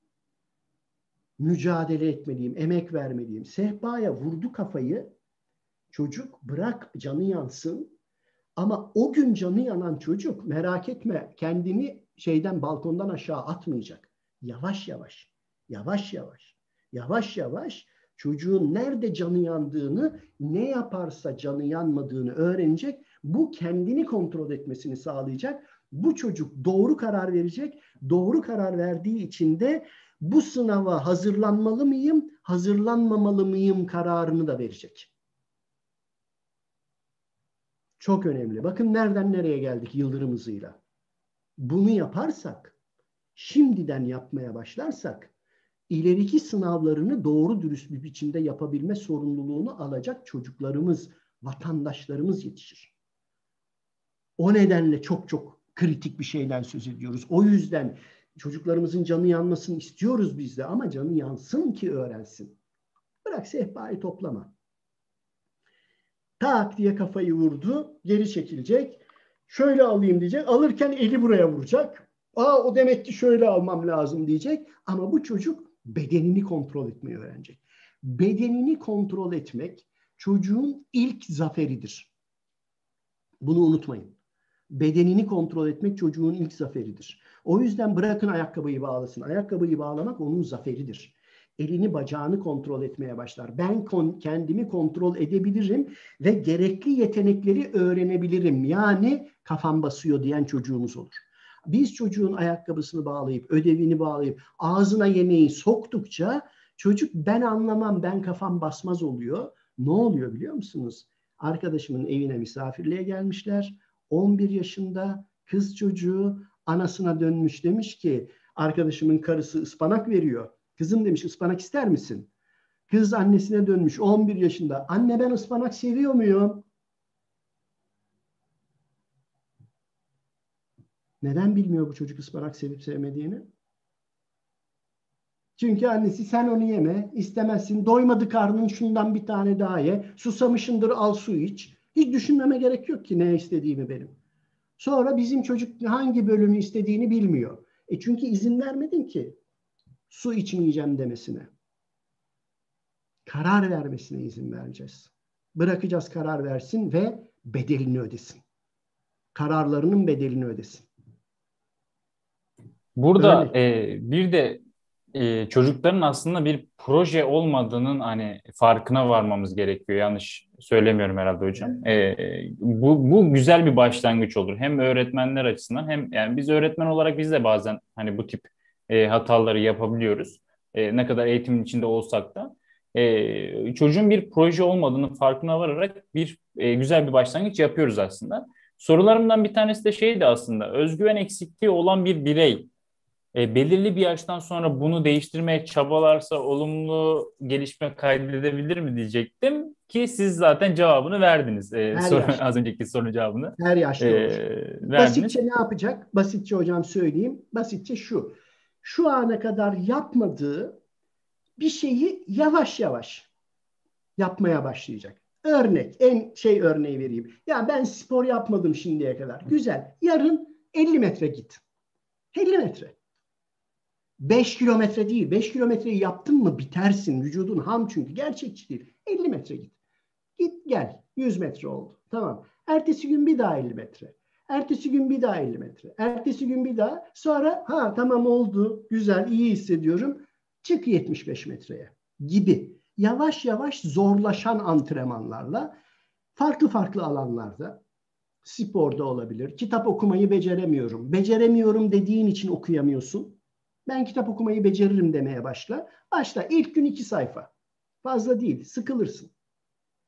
Speaker 3: Mücadele etmeliyim. Emek vermeliyim. Sehpaya vurdu kafayı. Çocuk bırak canı yansın. Ama o gün canı yanan çocuk merak etme kendini şeyden balkondan aşağı atmayacak. Yavaş yavaş. Yavaş yavaş yavaş yavaş çocuğun nerede canı yandığını, ne yaparsa canı yanmadığını öğrenecek. Bu kendini kontrol etmesini sağlayacak. Bu çocuk doğru karar verecek. Doğru karar verdiği için de bu sınava hazırlanmalı mıyım, hazırlanmamalı mıyım kararını da verecek. Çok önemli. Bakın nereden nereye geldik yıldırım hızıyla. Bunu yaparsak, şimdiden yapmaya başlarsak ileriki sınavlarını doğru dürüst bir biçimde yapabilme sorumluluğunu alacak çocuklarımız, vatandaşlarımız yetişir. O nedenle çok çok kritik bir şeyden söz ediyoruz. O yüzden çocuklarımızın canı yanmasını istiyoruz biz de ama canı yansın ki öğrensin. Bırak sehpayı toplama. Tak diye kafayı vurdu, geri çekilecek. Şöyle alayım diyecek. Alırken eli buraya vuracak. Aa o demek ki şöyle almam lazım diyecek. Ama bu çocuk bedenini kontrol etmeyi öğrenecek. Bedenini kontrol etmek çocuğun ilk zaferidir. Bunu unutmayın. Bedenini kontrol etmek çocuğun ilk zaferidir. O yüzden bırakın ayakkabıyı bağlasın. Ayakkabıyı bağlamak onun zaferidir. elini bacağını kontrol etmeye başlar. Ben kon, kendimi kontrol edebilirim ve gerekli yetenekleri öğrenebilirim. Yani kafam basıyor diyen çocuğumuz olur. Biz çocuğun ayakkabısını bağlayıp, ödevini bağlayıp, ağzına yemeği soktukça çocuk ben anlamam, ben kafam basmaz oluyor. Ne oluyor biliyor musunuz? Arkadaşımın evine misafirliğe gelmişler. 11 yaşında kız çocuğu anasına dönmüş demiş ki arkadaşımın karısı ıspanak veriyor. Kızım demiş ıspanak ister misin? Kız annesine dönmüş 11 yaşında. Anne ben ıspanak seviyor muyum? Neden bilmiyor bu çocuk ıspanak sevip sevmediğini? Çünkü annesi sen onu yeme, istemezsin. Doymadı karnın şundan bir tane daha ye. Susamışındır al su iç. Hiç düşünmeme gerek yok ki ne istediğimi benim. Sonra bizim çocuk hangi bölümü istediğini bilmiyor. E çünkü izin vermedin ki su içmeyeceğim demesine. Karar vermesine izin vereceğiz. Bırakacağız karar versin ve bedelini ödesin. Kararlarının bedelini ödesin.
Speaker 1: Burada e, bir de e, çocukların aslında bir proje olmadığının hani farkına varmamız gerekiyor. Yanlış söylemiyorum herhalde hocam. E, bu, bu güzel bir başlangıç olur. Hem öğretmenler açısından hem yani biz öğretmen olarak biz de bazen hani bu tip e, hataları yapabiliyoruz. E, ne kadar eğitimin içinde olsak da. E, çocuğun bir proje olmadığının farkına vararak bir e, güzel bir başlangıç yapıyoruz aslında. Sorularımdan bir tanesi de şeydi aslında. Özgüven eksikliği olan bir birey e, belirli bir yaştan sonra bunu değiştirmeye çabalarsa olumlu gelişme kaydedebilir mi diyecektim ki siz zaten cevabını verdiniz. E, soru, [laughs] az önceki sorunun cevabını.
Speaker 3: Her yaşta e, Basitçe ne yapacak? Basitçe hocam söyleyeyim. Basitçe şu. Şu ana kadar yapmadığı bir şeyi yavaş yavaş yapmaya başlayacak. Örnek, en şey örneği vereyim. Ya ben spor yapmadım şimdiye kadar. Güzel. Yarın 50 metre git. 50 metre. 5 kilometre değil. 5 kilometreyi yaptın mı bitersin. Vücudun ham çünkü. Gerçekçi değil. 50 metre git. Git gel. 100 metre oldu. Tamam. Ertesi gün bir daha 50 metre. Ertesi gün bir daha 50 metre. Ertesi gün bir daha. Sonra ha tamam oldu. Güzel iyi hissediyorum. Çık 75 metreye gibi. Yavaş yavaş zorlaşan antrenmanlarla farklı farklı alanlarda sporda olabilir. Kitap okumayı beceremiyorum. Beceremiyorum dediğin için okuyamıyorsun. Ben kitap okumayı beceririm demeye başla. Başla. İlk gün iki sayfa. Fazla değil. Sıkılırsın.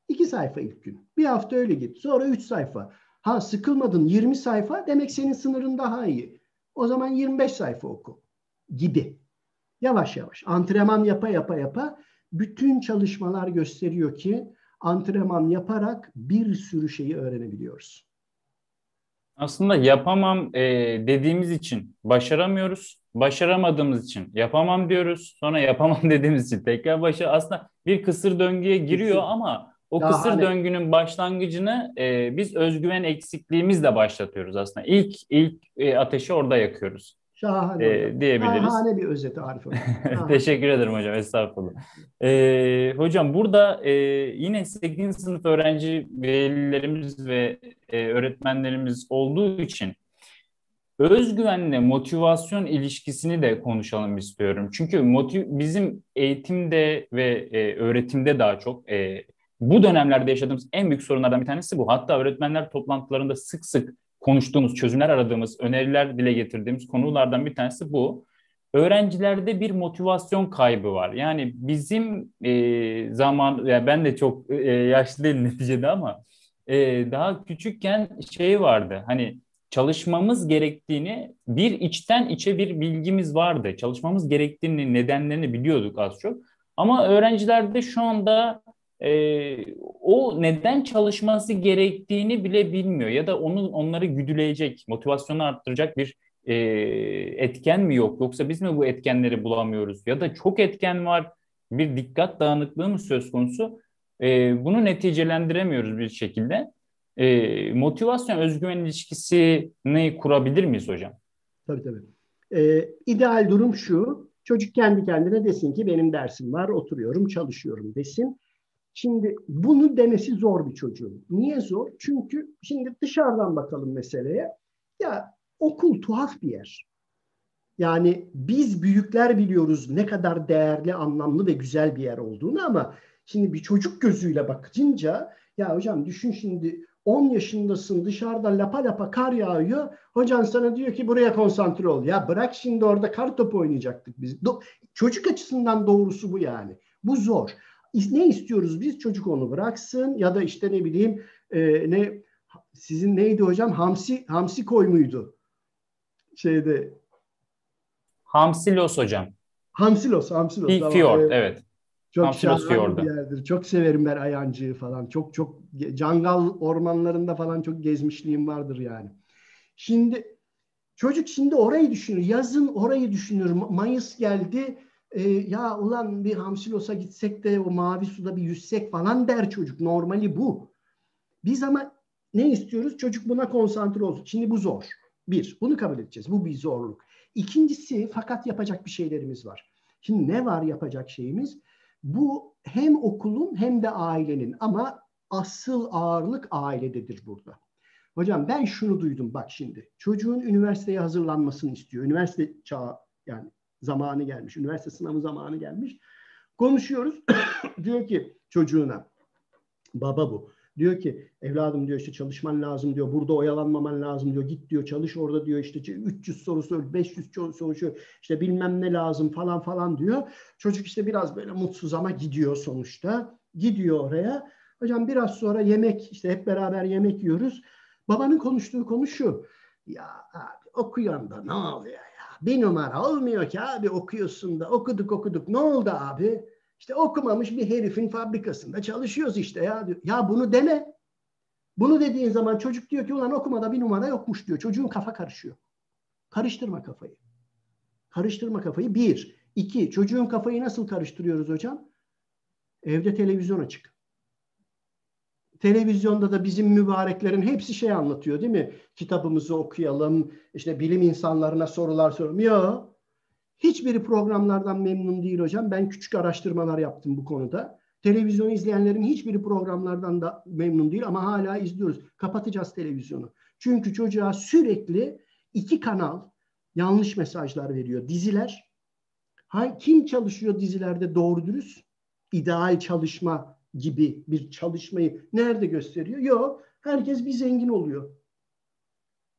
Speaker 3: İki sayfa ilk gün. Bir hafta öyle git. Sonra üç sayfa. Ha sıkılmadın 20 sayfa demek senin sınırın daha iyi. O zaman 25 sayfa oku. Gibi. Yavaş yavaş. Antrenman yapa yapa yapa bütün çalışmalar gösteriyor ki antrenman yaparak bir sürü şeyi öğrenebiliyoruz.
Speaker 1: Aslında yapamam e, dediğimiz için başaramıyoruz. Başaramadığımız için yapamam diyoruz. Sonra yapamam [laughs] dediğimiz için tekrar başa aslında bir kısır döngüye giriyor Kesin. ama o ya kısır hani... döngünün başlangıcını e, biz özgüven eksikliğimizle başlatıyoruz aslında. İlk ilk e, ateşi orada yakıyoruz.
Speaker 3: Şahane. E,
Speaker 1: diyebiliriz.
Speaker 3: Şahane bir özet Arif Hocam. [laughs]
Speaker 1: Teşekkür ederim hocam. Estağfurullah. E, hocam burada e, yine 8. sınıf öğrenci velilerimiz ve e, öğretmenlerimiz olduğu için özgüvenle motivasyon ilişkisini de konuşalım istiyorum. Çünkü motiv bizim eğitimde ve e, öğretimde daha çok e, bu dönemlerde yaşadığımız en büyük sorunlardan bir tanesi bu. Hatta öğretmenler toplantılarında sık sık konuştuğumuz, çözümler aradığımız, öneriler dile getirdiğimiz konulardan bir tanesi bu. Öğrencilerde bir motivasyon kaybı var. Yani bizim e, zaman, yani ben de çok e, yaşlı değilim neticede ama e, daha küçükken şey vardı. Hani çalışmamız gerektiğini bir içten içe bir bilgimiz vardı. Çalışmamız gerektiğini, nedenlerini biliyorduk az çok. Ama öğrencilerde şu anda e, o neden çalışması gerektiğini bile bilmiyor ya da onun onları güdüleyecek, motivasyonu arttıracak bir e, etken mi yok? Yoksa biz mi bu etkenleri bulamıyoruz? Ya da çok etken var, bir dikkat dağınıklığı mı söz konusu? E, bunu neticelendiremiyoruz bir şekilde. E, motivasyon özgüven ilişkisini kurabilir miyiz hocam?
Speaker 3: Tabii tabii. Ee, ideal durum şu, çocuk kendi kendine desin ki benim dersim var, oturuyorum, çalışıyorum desin. Şimdi bunu demesi zor bir çocuğun. Niye zor? Çünkü şimdi dışarıdan bakalım meseleye. Ya okul tuhaf bir yer. Yani biz büyükler biliyoruz ne kadar değerli, anlamlı ve güzel bir yer olduğunu ama şimdi bir çocuk gözüyle bakınca ya hocam düşün şimdi 10 yaşındasın dışarıda lapa lapa kar yağıyor. Hocan sana diyor ki buraya konsantre ol. Ya bırak şimdi orada kar topu oynayacaktık biz. Do- çocuk açısından doğrusu bu yani. Bu zor. Ne istiyoruz biz? Çocuk onu bıraksın ya da işte ne bileyim e, ne sizin neydi hocam? Hamsi hamsi koy muydu? Şeyde
Speaker 1: Hamsilos hocam.
Speaker 3: Hamsilos, Hamsilos. Tamam,
Speaker 1: Fiyord,
Speaker 3: evet.
Speaker 1: evet.
Speaker 3: Çok
Speaker 1: Hamsilos Fiyordu.
Speaker 3: bir yerdir. Çok severim ben Ayancı'yı falan. Çok çok Cangal ormanlarında falan çok gezmişliğim vardır yani. Şimdi çocuk şimdi orayı düşünür. Yazın orayı düşünür. Ma- Mayıs geldi. Ee, ya ulan bir Hamsilos'a gitsek de o mavi suda bir yüzsek falan der çocuk. Normali bu. Biz ama ne istiyoruz? Çocuk buna konsantre olsun. Şimdi bu zor. Bir, bunu kabul edeceğiz. Bu bir zorluk. İkincisi fakat yapacak bir şeylerimiz var. Şimdi ne var yapacak şeyimiz? Bu hem okulun hem de ailenin ama asıl ağırlık ailededir burada. Hocam ben şunu duydum bak şimdi. Çocuğun üniversiteye hazırlanmasını istiyor. Üniversite çağı yani zamanı gelmiş. Üniversite sınavı zamanı gelmiş. Konuşuyoruz. [coughs] diyor ki çocuğuna baba bu. Diyor ki evladım diyor işte çalışman lazım diyor. Burada oyalanmaman lazım diyor. Git diyor çalış orada diyor işte 300 soru sor, 500 soru sor, işte bilmem ne lazım falan falan diyor. Çocuk işte biraz böyle mutsuz ama gidiyor sonuçta. Gidiyor oraya. Hocam biraz sonra yemek işte hep beraber yemek yiyoruz. Babanın konuştuğu konu şu. Ya abi okuyan da ne oluyor? Bir numara olmuyor ki abi okuyorsun da okuduk okuduk ne oldu abi? İşte okumamış bir herifin fabrikasında çalışıyoruz işte ya diyor. Ya bunu deme. Bunu dediğin zaman çocuk diyor ki ulan okumada bir numara yokmuş diyor. Çocuğun kafa karışıyor. Karıştırma kafayı. Karıştırma kafayı. Bir. iki Çocuğun kafayı nasıl karıştırıyoruz hocam? Evde televizyon açık. Televizyonda da bizim mübareklerin hepsi şey anlatıyor değil mi? Kitabımızı okuyalım, işte bilim insanlarına sorular soralım. Yok. Hiçbiri programlardan memnun değil hocam. Ben küçük araştırmalar yaptım bu konuda. Televizyon izleyenlerin hiçbiri programlardan da memnun değil ama hala izliyoruz. Kapatacağız televizyonu. Çünkü çocuğa sürekli iki kanal yanlış mesajlar veriyor. Diziler. Kim çalışıyor dizilerde doğru dürüst? İdeal çalışma gibi bir çalışmayı nerede gösteriyor? Yok. Herkes bir zengin oluyor.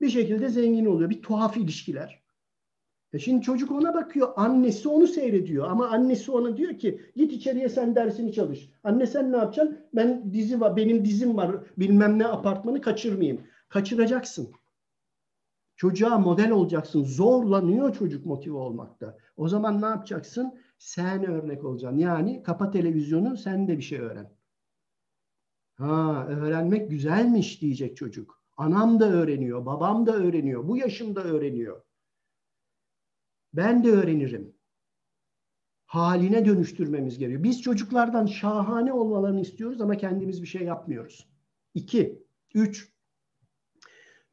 Speaker 3: Bir şekilde zengin oluyor. Bir tuhaf ilişkiler. E şimdi çocuk ona bakıyor. Annesi onu seyrediyor. Ama annesi ona diyor ki git içeriye sen dersini çalış. Anne sen ne yapacaksın? Ben dizi var. Benim dizim var. Bilmem ne apartmanı kaçırmayayım. Kaçıracaksın. Çocuğa model olacaksın. Zorlanıyor çocuk motive olmakta. O zaman ne yapacaksın? Sen örnek olacaksın. Yani kapa televizyonu sen de bir şey öğren. Ha öğrenmek güzelmiş diyecek çocuk. Anam da öğreniyor, babam da öğreniyor, bu yaşımda öğreniyor. Ben de öğrenirim. Haline dönüştürmemiz gerekiyor. Biz çocuklardan şahane olmalarını istiyoruz ama kendimiz bir şey yapmıyoruz. İki, üç.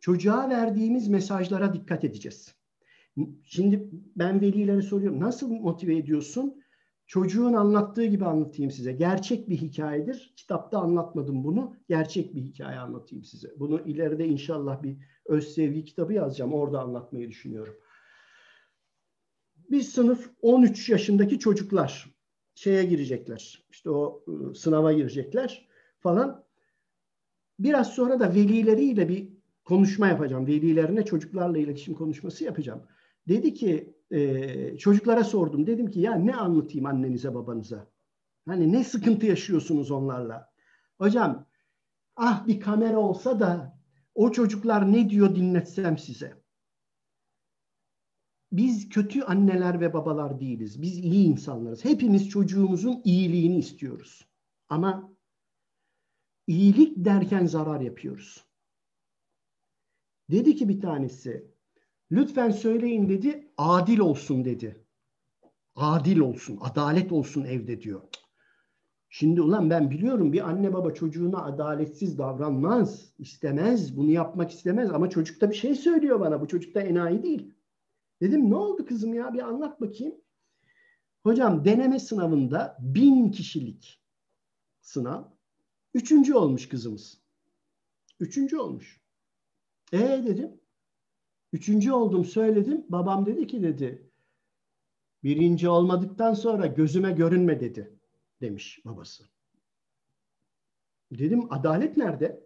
Speaker 3: Çocuğa verdiğimiz mesajlara dikkat edeceğiz. Şimdi ben velilere soruyorum. Nasıl motive ediyorsun? Çocuğun anlattığı gibi anlatayım size. Gerçek bir hikayedir. Kitapta anlatmadım bunu. Gerçek bir hikaye anlatayım size. Bunu ileride inşallah bir öz sevgi kitabı yazacağım. Orada anlatmayı düşünüyorum. Bir sınıf 13 yaşındaki çocuklar şeye girecekler. İşte o sınava girecekler falan. Biraz sonra da velileriyle bir konuşma yapacağım. Velilerine çocuklarla iletişim konuşması yapacağım. Dedi ki e, çocuklara sordum. Dedim ki ya ne anlatayım annenize babanıza? Hani ne sıkıntı yaşıyorsunuz onlarla? Hocam ah bir kamera olsa da o çocuklar ne diyor dinletsem size. Biz kötü anneler ve babalar değiliz. Biz iyi insanlarız. Hepimiz çocuğumuzun iyiliğini istiyoruz. Ama iyilik derken zarar yapıyoruz. Dedi ki bir tanesi Lütfen söyleyin dedi, adil olsun dedi. Adil olsun, adalet olsun evde diyor. Şimdi ulan ben biliyorum bir anne baba çocuğuna adaletsiz davranmaz, istemez, bunu yapmak istemez ama çocuk da bir şey söylüyor bana. Bu çocuk da enayi değil. Dedim ne oldu kızım ya bir anlat bakayım. Hocam deneme sınavında bin kişilik sınav. Üçüncü olmuş kızımız. Üçüncü olmuş. E dedim. Üçüncü oldum söyledim. Babam dedi ki dedi birinci olmadıktan sonra gözüme görünme dedi demiş babası. Dedim adalet nerede?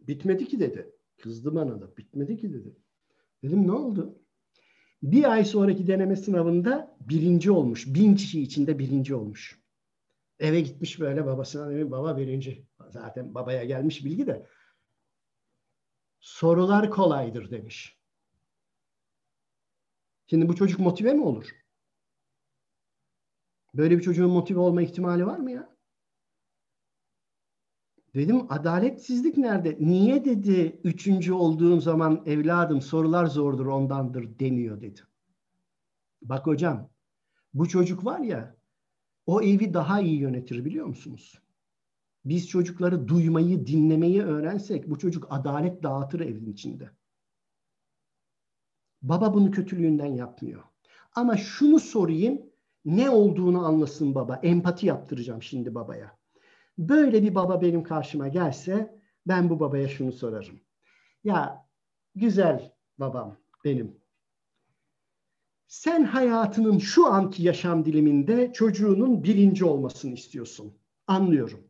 Speaker 3: Bitmedi ki dedi. Kızdı bana da. Bitmedi ki dedi. Dedim ne oldu? Bir ay sonraki deneme sınavında birinci olmuş. Bin kişi içinde birinci olmuş. Eve gitmiş böyle babasına demiş baba birinci. Zaten babaya gelmiş bilgi de. Sorular kolaydır demiş. Şimdi bu çocuk motive mi olur? Böyle bir çocuğun motive olma ihtimali var mı ya? Dedim adaletsizlik nerede? Niye dedi üçüncü olduğum zaman evladım sorular zordur ondandır demiyor dedi. Bak hocam bu çocuk var ya o evi daha iyi yönetir biliyor musunuz? Biz çocukları duymayı, dinlemeyi öğrensek bu çocuk adalet dağıtır evin içinde. Baba bunu kötülüğünden yapmıyor. Ama şunu sorayım, ne olduğunu anlasın baba. Empati yaptıracağım şimdi babaya. Böyle bir baba benim karşıma gelse ben bu babaya şunu sorarım. Ya güzel babam benim. Sen hayatının şu anki yaşam diliminde çocuğunun birinci olmasını istiyorsun. Anlıyorum.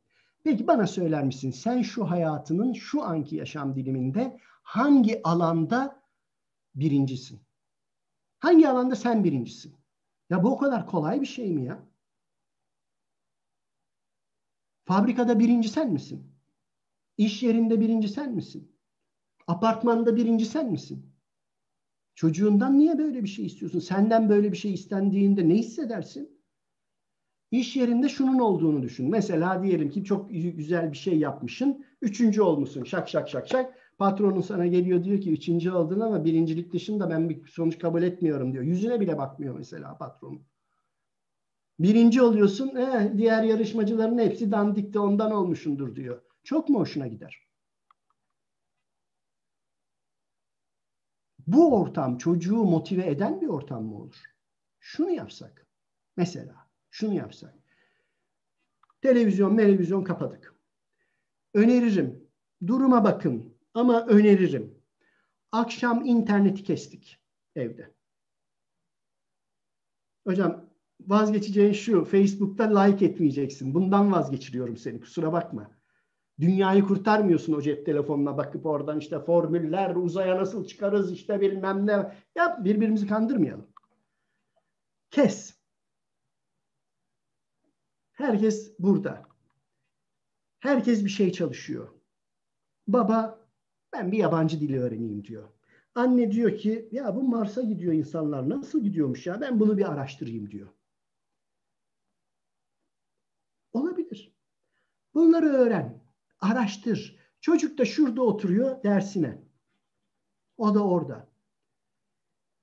Speaker 3: Peki bana söyler misin sen şu hayatının şu anki yaşam diliminde hangi alanda birincisin? Hangi alanda sen birincisin? Ya bu o kadar kolay bir şey mi ya? Fabrikada birinci sen misin? İş yerinde birinci sen misin? Apartmanda birinci sen misin? Çocuğundan niye böyle bir şey istiyorsun? Senden böyle bir şey istendiğinde ne hissedersin? İş yerinde şunun olduğunu düşün. Mesela diyelim ki çok güzel bir şey yapmışsın. Üçüncü olmuşsun. Şak şak şak şak. Patronun sana geliyor diyor ki üçüncü oldun ama birincilik dışında ben bir sonuç kabul etmiyorum diyor. Yüzüne bile bakmıyor mesela patronun. Birinci oluyorsun, eh, diğer yarışmacıların hepsi dandikte ondan olmuşundur diyor. Çok mu hoşuna gider? Bu ortam çocuğu motive eden bir ortam mı olur? Şunu yapsak. Mesela şunu yapsak. Televizyon, televizyon kapadık. Öneririm. Duruma bakın ama öneririm. Akşam interneti kestik evde. Hocam vazgeçeceğin şu. Facebook'ta like etmeyeceksin. Bundan vazgeçiriyorum seni. Kusura bakma. Dünyayı kurtarmıyorsun o cep telefonuna bakıp oradan işte formüller, uzaya nasıl çıkarız işte bilmem ne. Yap birbirimizi kandırmayalım. Kes. Herkes burada. Herkes bir şey çalışıyor. Baba ben bir yabancı dili öğreneyim diyor. Anne diyor ki ya bu Mars'a gidiyor insanlar nasıl gidiyormuş ya ben bunu bir araştırayım diyor. Olabilir. Bunları öğren, araştır. Çocuk da şurada oturuyor dersine. O da orada.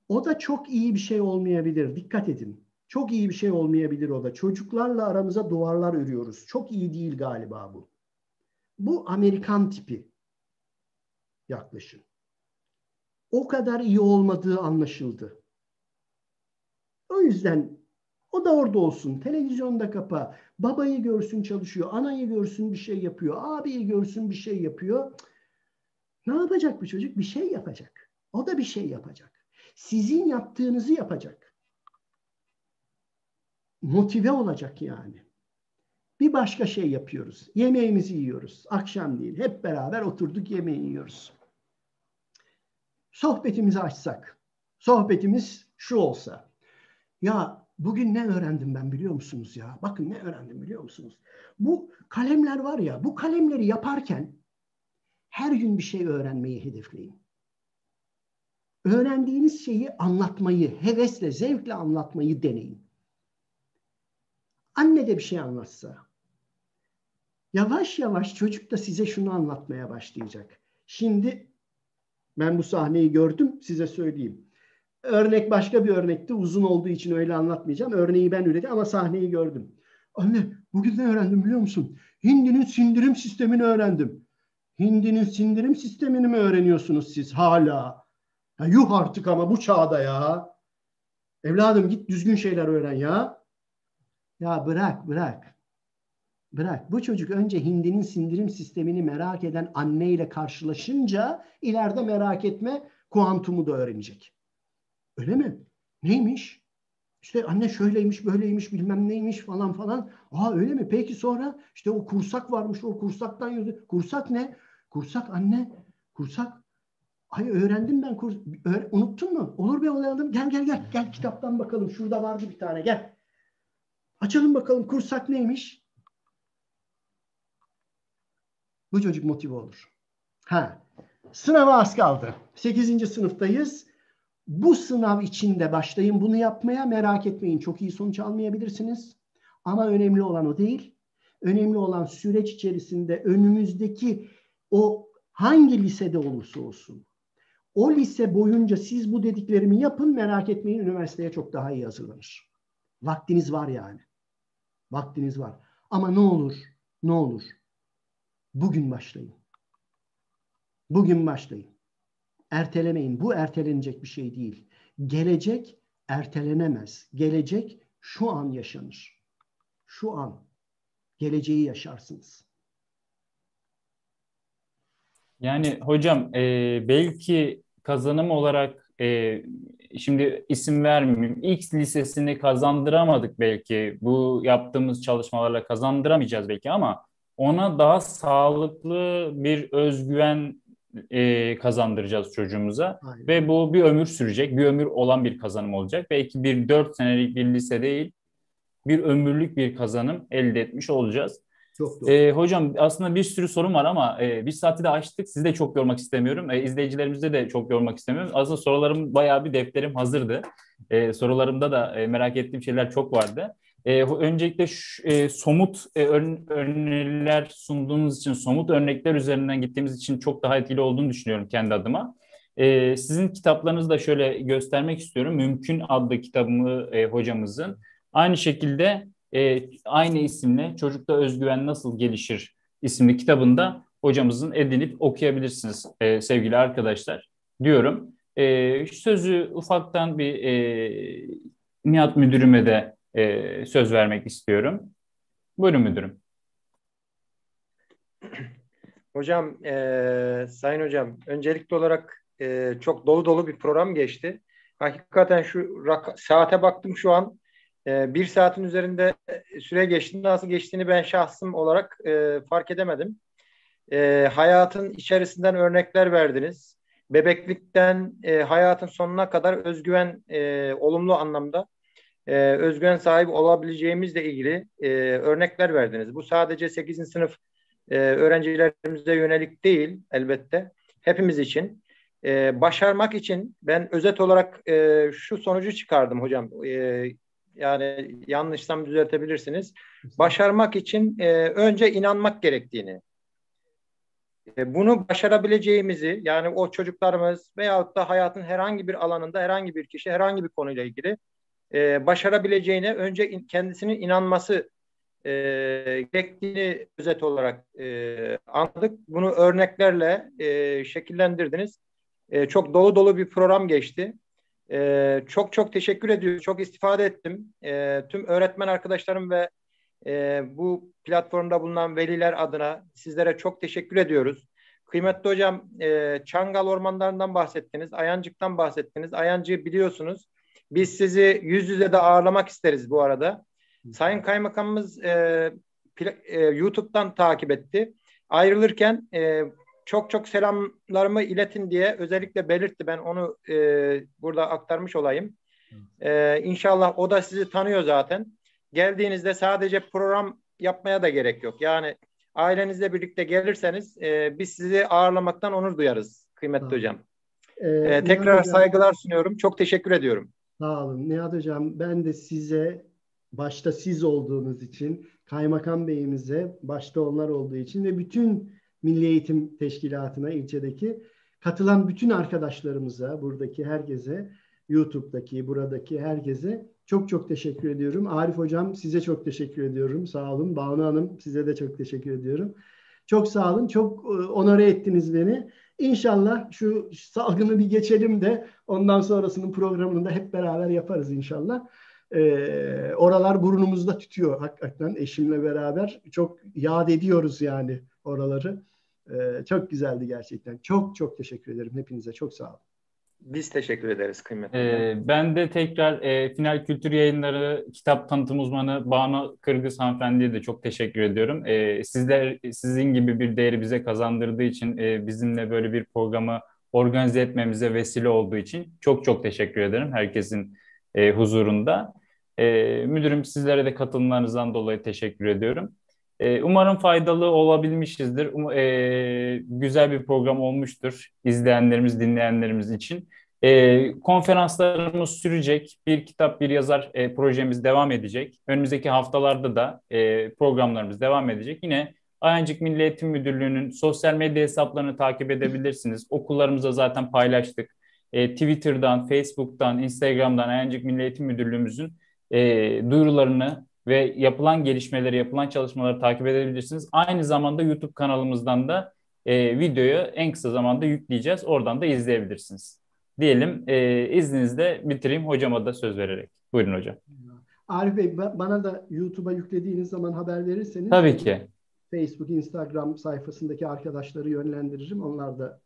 Speaker 3: O da çok iyi bir şey olmayabilir. Dikkat edin. Çok iyi bir şey olmayabilir o da. Çocuklarla aramıza duvarlar örüyoruz. Çok iyi değil galiba bu. Bu Amerikan tipi yaklaşım. O kadar iyi olmadığı anlaşıldı. O yüzden o da orada olsun. Televizyonda kapa. Babayı görsün çalışıyor. Anayı görsün bir şey yapıyor. Abiyi görsün bir şey yapıyor. Ne yapacak bu çocuk? Bir şey yapacak. O da bir şey yapacak. Sizin yaptığınızı yapacak. Motive olacak yani. Bir başka şey yapıyoruz. Yemeğimizi yiyoruz. Akşam değil. Hep beraber oturduk yemeği yiyoruz. Sohbetimizi açsak. Sohbetimiz şu olsa. Ya Bugün ne öğrendim ben biliyor musunuz ya? Bakın ne öğrendim biliyor musunuz? Bu kalemler var ya, bu kalemleri yaparken her gün bir şey öğrenmeyi hedefleyin. Öğrendiğiniz şeyi anlatmayı, hevesle, zevkle anlatmayı deneyin. Anne de bir şey anlatsa, yavaş yavaş çocuk da size şunu anlatmaya başlayacak. Şimdi ben bu sahneyi gördüm, size söyleyeyim. Örnek başka bir örnekti. Uzun olduğu için öyle anlatmayacağım. Örneği ben ürettim ama sahneyi gördüm. Anne bugün ne öğrendim biliyor musun? Hindinin sindirim sistemini öğrendim. Hindinin sindirim sistemini mi öğreniyorsunuz siz hala? Ya yuh artık ama bu çağda ya. Evladım git düzgün şeyler öğren ya. Ya bırak bırak. Bırak. Bu çocuk önce hindinin sindirim sistemini merak eden anneyle karşılaşınca ileride merak etme Kuantumu da öğrenecek. Öyle mi? Neymiş? İşte anne şöyleymiş, böyleymiş, bilmem neymiş falan falan. Aa öyle mi? Peki sonra işte o kursak varmış, o kursaktan yüzü. Kursak ne? Kursak anne, kursak. Ay öğrendim ben kurs. Öğ- unuttun mu? Olur be olayalım. Gel gel gel. Gel kitaptan bakalım. Şurada vardı bir tane. Gel. Açalım bakalım kursak neymiş? Bu çocuk motive olur. Ha. Sınava az kaldı. 8. sınıftayız. Bu sınav içinde başlayın bunu yapmaya merak etmeyin. Çok iyi sonuç almayabilirsiniz. Ama önemli olan o değil. Önemli olan süreç içerisinde önümüzdeki o hangi lisede olursa olsun o lise boyunca siz bu dediklerimi yapın merak etmeyin üniversiteye çok daha iyi hazırlanır. Vaktiniz var yani. Vaktiniz var. Ama ne olur, ne olur bugün başlayın. Bugün başlayın. Ertelemeyin. Bu ertelenecek bir şey değil. Gelecek ertelenemez. Gelecek şu an yaşanır. Şu an geleceği yaşarsınız.
Speaker 1: Yani hocam e, belki kazanım olarak e, şimdi isim vermeyeyim. X lisesini kazandıramadık belki. Bu yaptığımız çalışmalarla kazandıramayacağız belki ama ona daha sağlıklı bir özgüven e, kazandıracağız çocuğumuza.
Speaker 3: Aynen.
Speaker 1: Ve bu bir ömür sürecek, bir ömür olan bir kazanım olacak. Belki bir dört senelik bir lise değil, bir ömürlük bir kazanım elde etmiş olacağız.
Speaker 3: Çok doğru.
Speaker 1: E, hocam aslında bir sürü sorum var ama e, bir saati de açtık. Sizi de çok yormak istemiyorum. E, izleyicilerimizi de çok yormak istemiyorum. Aslında sorularım bayağı bir defterim hazırdı. E, sorularımda da e, merak ettiğim şeyler çok vardı. E, öncelikle şu, e, somut e, ön, öneriler sunduğunuz için, somut örnekler üzerinden gittiğimiz için çok daha etkili olduğunu düşünüyorum kendi adıma. E, sizin kitaplarınızı da şöyle göstermek istiyorum. Mümkün adlı kitabımı e, hocamızın. Aynı şekilde e, aynı isimle Çocukta Özgüven Nasıl Gelişir isimli kitabında hocamızın edinip okuyabilirsiniz e, sevgili arkadaşlar diyorum. E, sözü ufaktan bir e, Nihat Müdürüme de e, söz vermek istiyorum. Buyurun müdürüm.
Speaker 4: Hocam, e, Sayın Hocam, öncelikli olarak e, çok dolu dolu bir program geçti. Hakikaten şu rak- saate baktım şu an e, bir saatin üzerinde süre geçti. Nasıl geçtiğini ben şahsım olarak e, fark edemedim. E, hayatın içerisinden örnekler verdiniz. Bebeklikten e, hayatın sonuna kadar özgüven e, olumlu anlamda e, özgüven sahibi olabileceğimizle ilgili e, örnekler verdiniz. Bu sadece 8. sınıf e, öğrencilerimize yönelik değil elbette. Hepimiz için. E, başarmak için ben özet olarak e, şu sonucu çıkardım hocam. E, yani yanlışsam düzeltebilirsiniz. Başarmak için e, önce inanmak gerektiğini. E, bunu başarabileceğimizi yani o çocuklarımız veyahut da hayatın herhangi bir alanında herhangi bir kişi herhangi bir konuyla ilgili e, başarabileceğine önce in, kendisinin inanması e, gerektiğini özet olarak e, anladık. Bunu örneklerle e, şekillendirdiniz. E, çok dolu dolu bir program geçti. E, çok çok teşekkür ediyorum. Çok istifade ettim. E, tüm öğretmen arkadaşlarım ve e, bu platformda bulunan veliler adına sizlere çok teşekkür ediyoruz. Kıymetli hocam e, Çangal ormanlarından bahsettiniz. Ayancık'tan bahsettiniz. Ayancık'ı biliyorsunuz. Biz sizi yüz yüze de ağırlamak isteriz bu arada. Sayın Kaymakamımız e, e, YouTube'dan takip etti. Ayrılırken e, çok çok selamlarımı iletin diye özellikle belirtti. Ben onu e, burada aktarmış olayım. E, inşallah o da sizi tanıyor zaten. Geldiğinizde sadece program yapmaya da gerek yok. Yani ailenizle birlikte gelirseniz e, biz sizi ağırlamaktan onur duyarız kıymetli
Speaker 3: Tamam.
Speaker 4: hocam.
Speaker 3: Ee,
Speaker 4: E, tekrar
Speaker 3: Hocam-
Speaker 4: saygılar sunuyorum. Çok teşekkür ediyorum.
Speaker 3: Sağ olun. Nihat Hocam ben de size başta siz olduğunuz için, Kaymakam Beyimize başta onlar olduğu için ve bütün Milli Eğitim Teşkilatı'na ilçedeki katılan bütün arkadaşlarımıza, buradaki herkese, YouTube'daki, buradaki herkese çok çok teşekkür ediyorum. Arif Hocam size çok teşekkür ediyorum. Sağ olun. Banu Hanım size de çok teşekkür ediyorum. Çok sağ olun. Çok e, onore ettiniz beni. İnşallah şu salgını bir geçelim de ondan sonrasının programını da hep beraber yaparız inşallah. Ee, oralar burnumuzda tütüyor hakikaten eşimle beraber. Çok yad ediyoruz yani oraları. Ee, çok güzeldi gerçekten. Çok çok teşekkür ederim hepinize. Çok sağ olun.
Speaker 4: Biz teşekkür ederiz kıymetli.
Speaker 1: Ee, ben de tekrar e, Final Kültür Yayınları kitap tanıtım uzmanı Banu Kırgız hanımefendiye de çok teşekkür ediyorum. E, sizler sizin gibi bir değeri bize kazandırdığı için e, bizimle böyle bir programı organize etmemize vesile olduğu için çok çok teşekkür ederim herkesin e, huzurunda. E, müdürüm sizlere de katılımlarınızdan dolayı teşekkür ediyorum. E, umarım faydalı olabilmişizdir. Um, e, güzel bir program olmuştur izleyenlerimiz, dinleyenlerimiz için. E, konferanslarımız sürecek. Bir kitap, bir yazar e, projemiz devam edecek. Önümüzdeki haftalarda da e, programlarımız devam edecek. Yine Ayancık Milli Eğitim Müdürlüğü'nün sosyal medya hesaplarını takip edebilirsiniz. Okullarımızda zaten paylaştık. E, Twitter'dan, Facebook'tan, Instagram'dan Ayancık Milli Eğitim Müdürlüğümüzün e, duyurularını ve yapılan gelişmeleri, yapılan çalışmaları takip edebilirsiniz. Aynı zamanda YouTube kanalımızdan da e, videoyu en kısa zamanda yükleyeceğiz. Oradan da izleyebilirsiniz. Diyelim e, izninizle bitireyim hocama da söz vererek. Buyurun hocam.
Speaker 3: Arif Bey bana da YouTube'a yüklediğiniz zaman haber verirseniz
Speaker 1: Tabii ki.
Speaker 3: Facebook, Instagram sayfasındaki arkadaşları yönlendiririm. Onlar da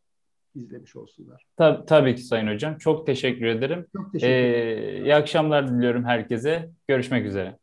Speaker 3: izlemiş olsunlar.
Speaker 1: Tab tabii ki Sayın Hocam. Çok teşekkür ederim.
Speaker 3: Çok teşekkür ederim.
Speaker 1: Ee, iyi akşamlar diliyorum herkese. Görüşmek üzere.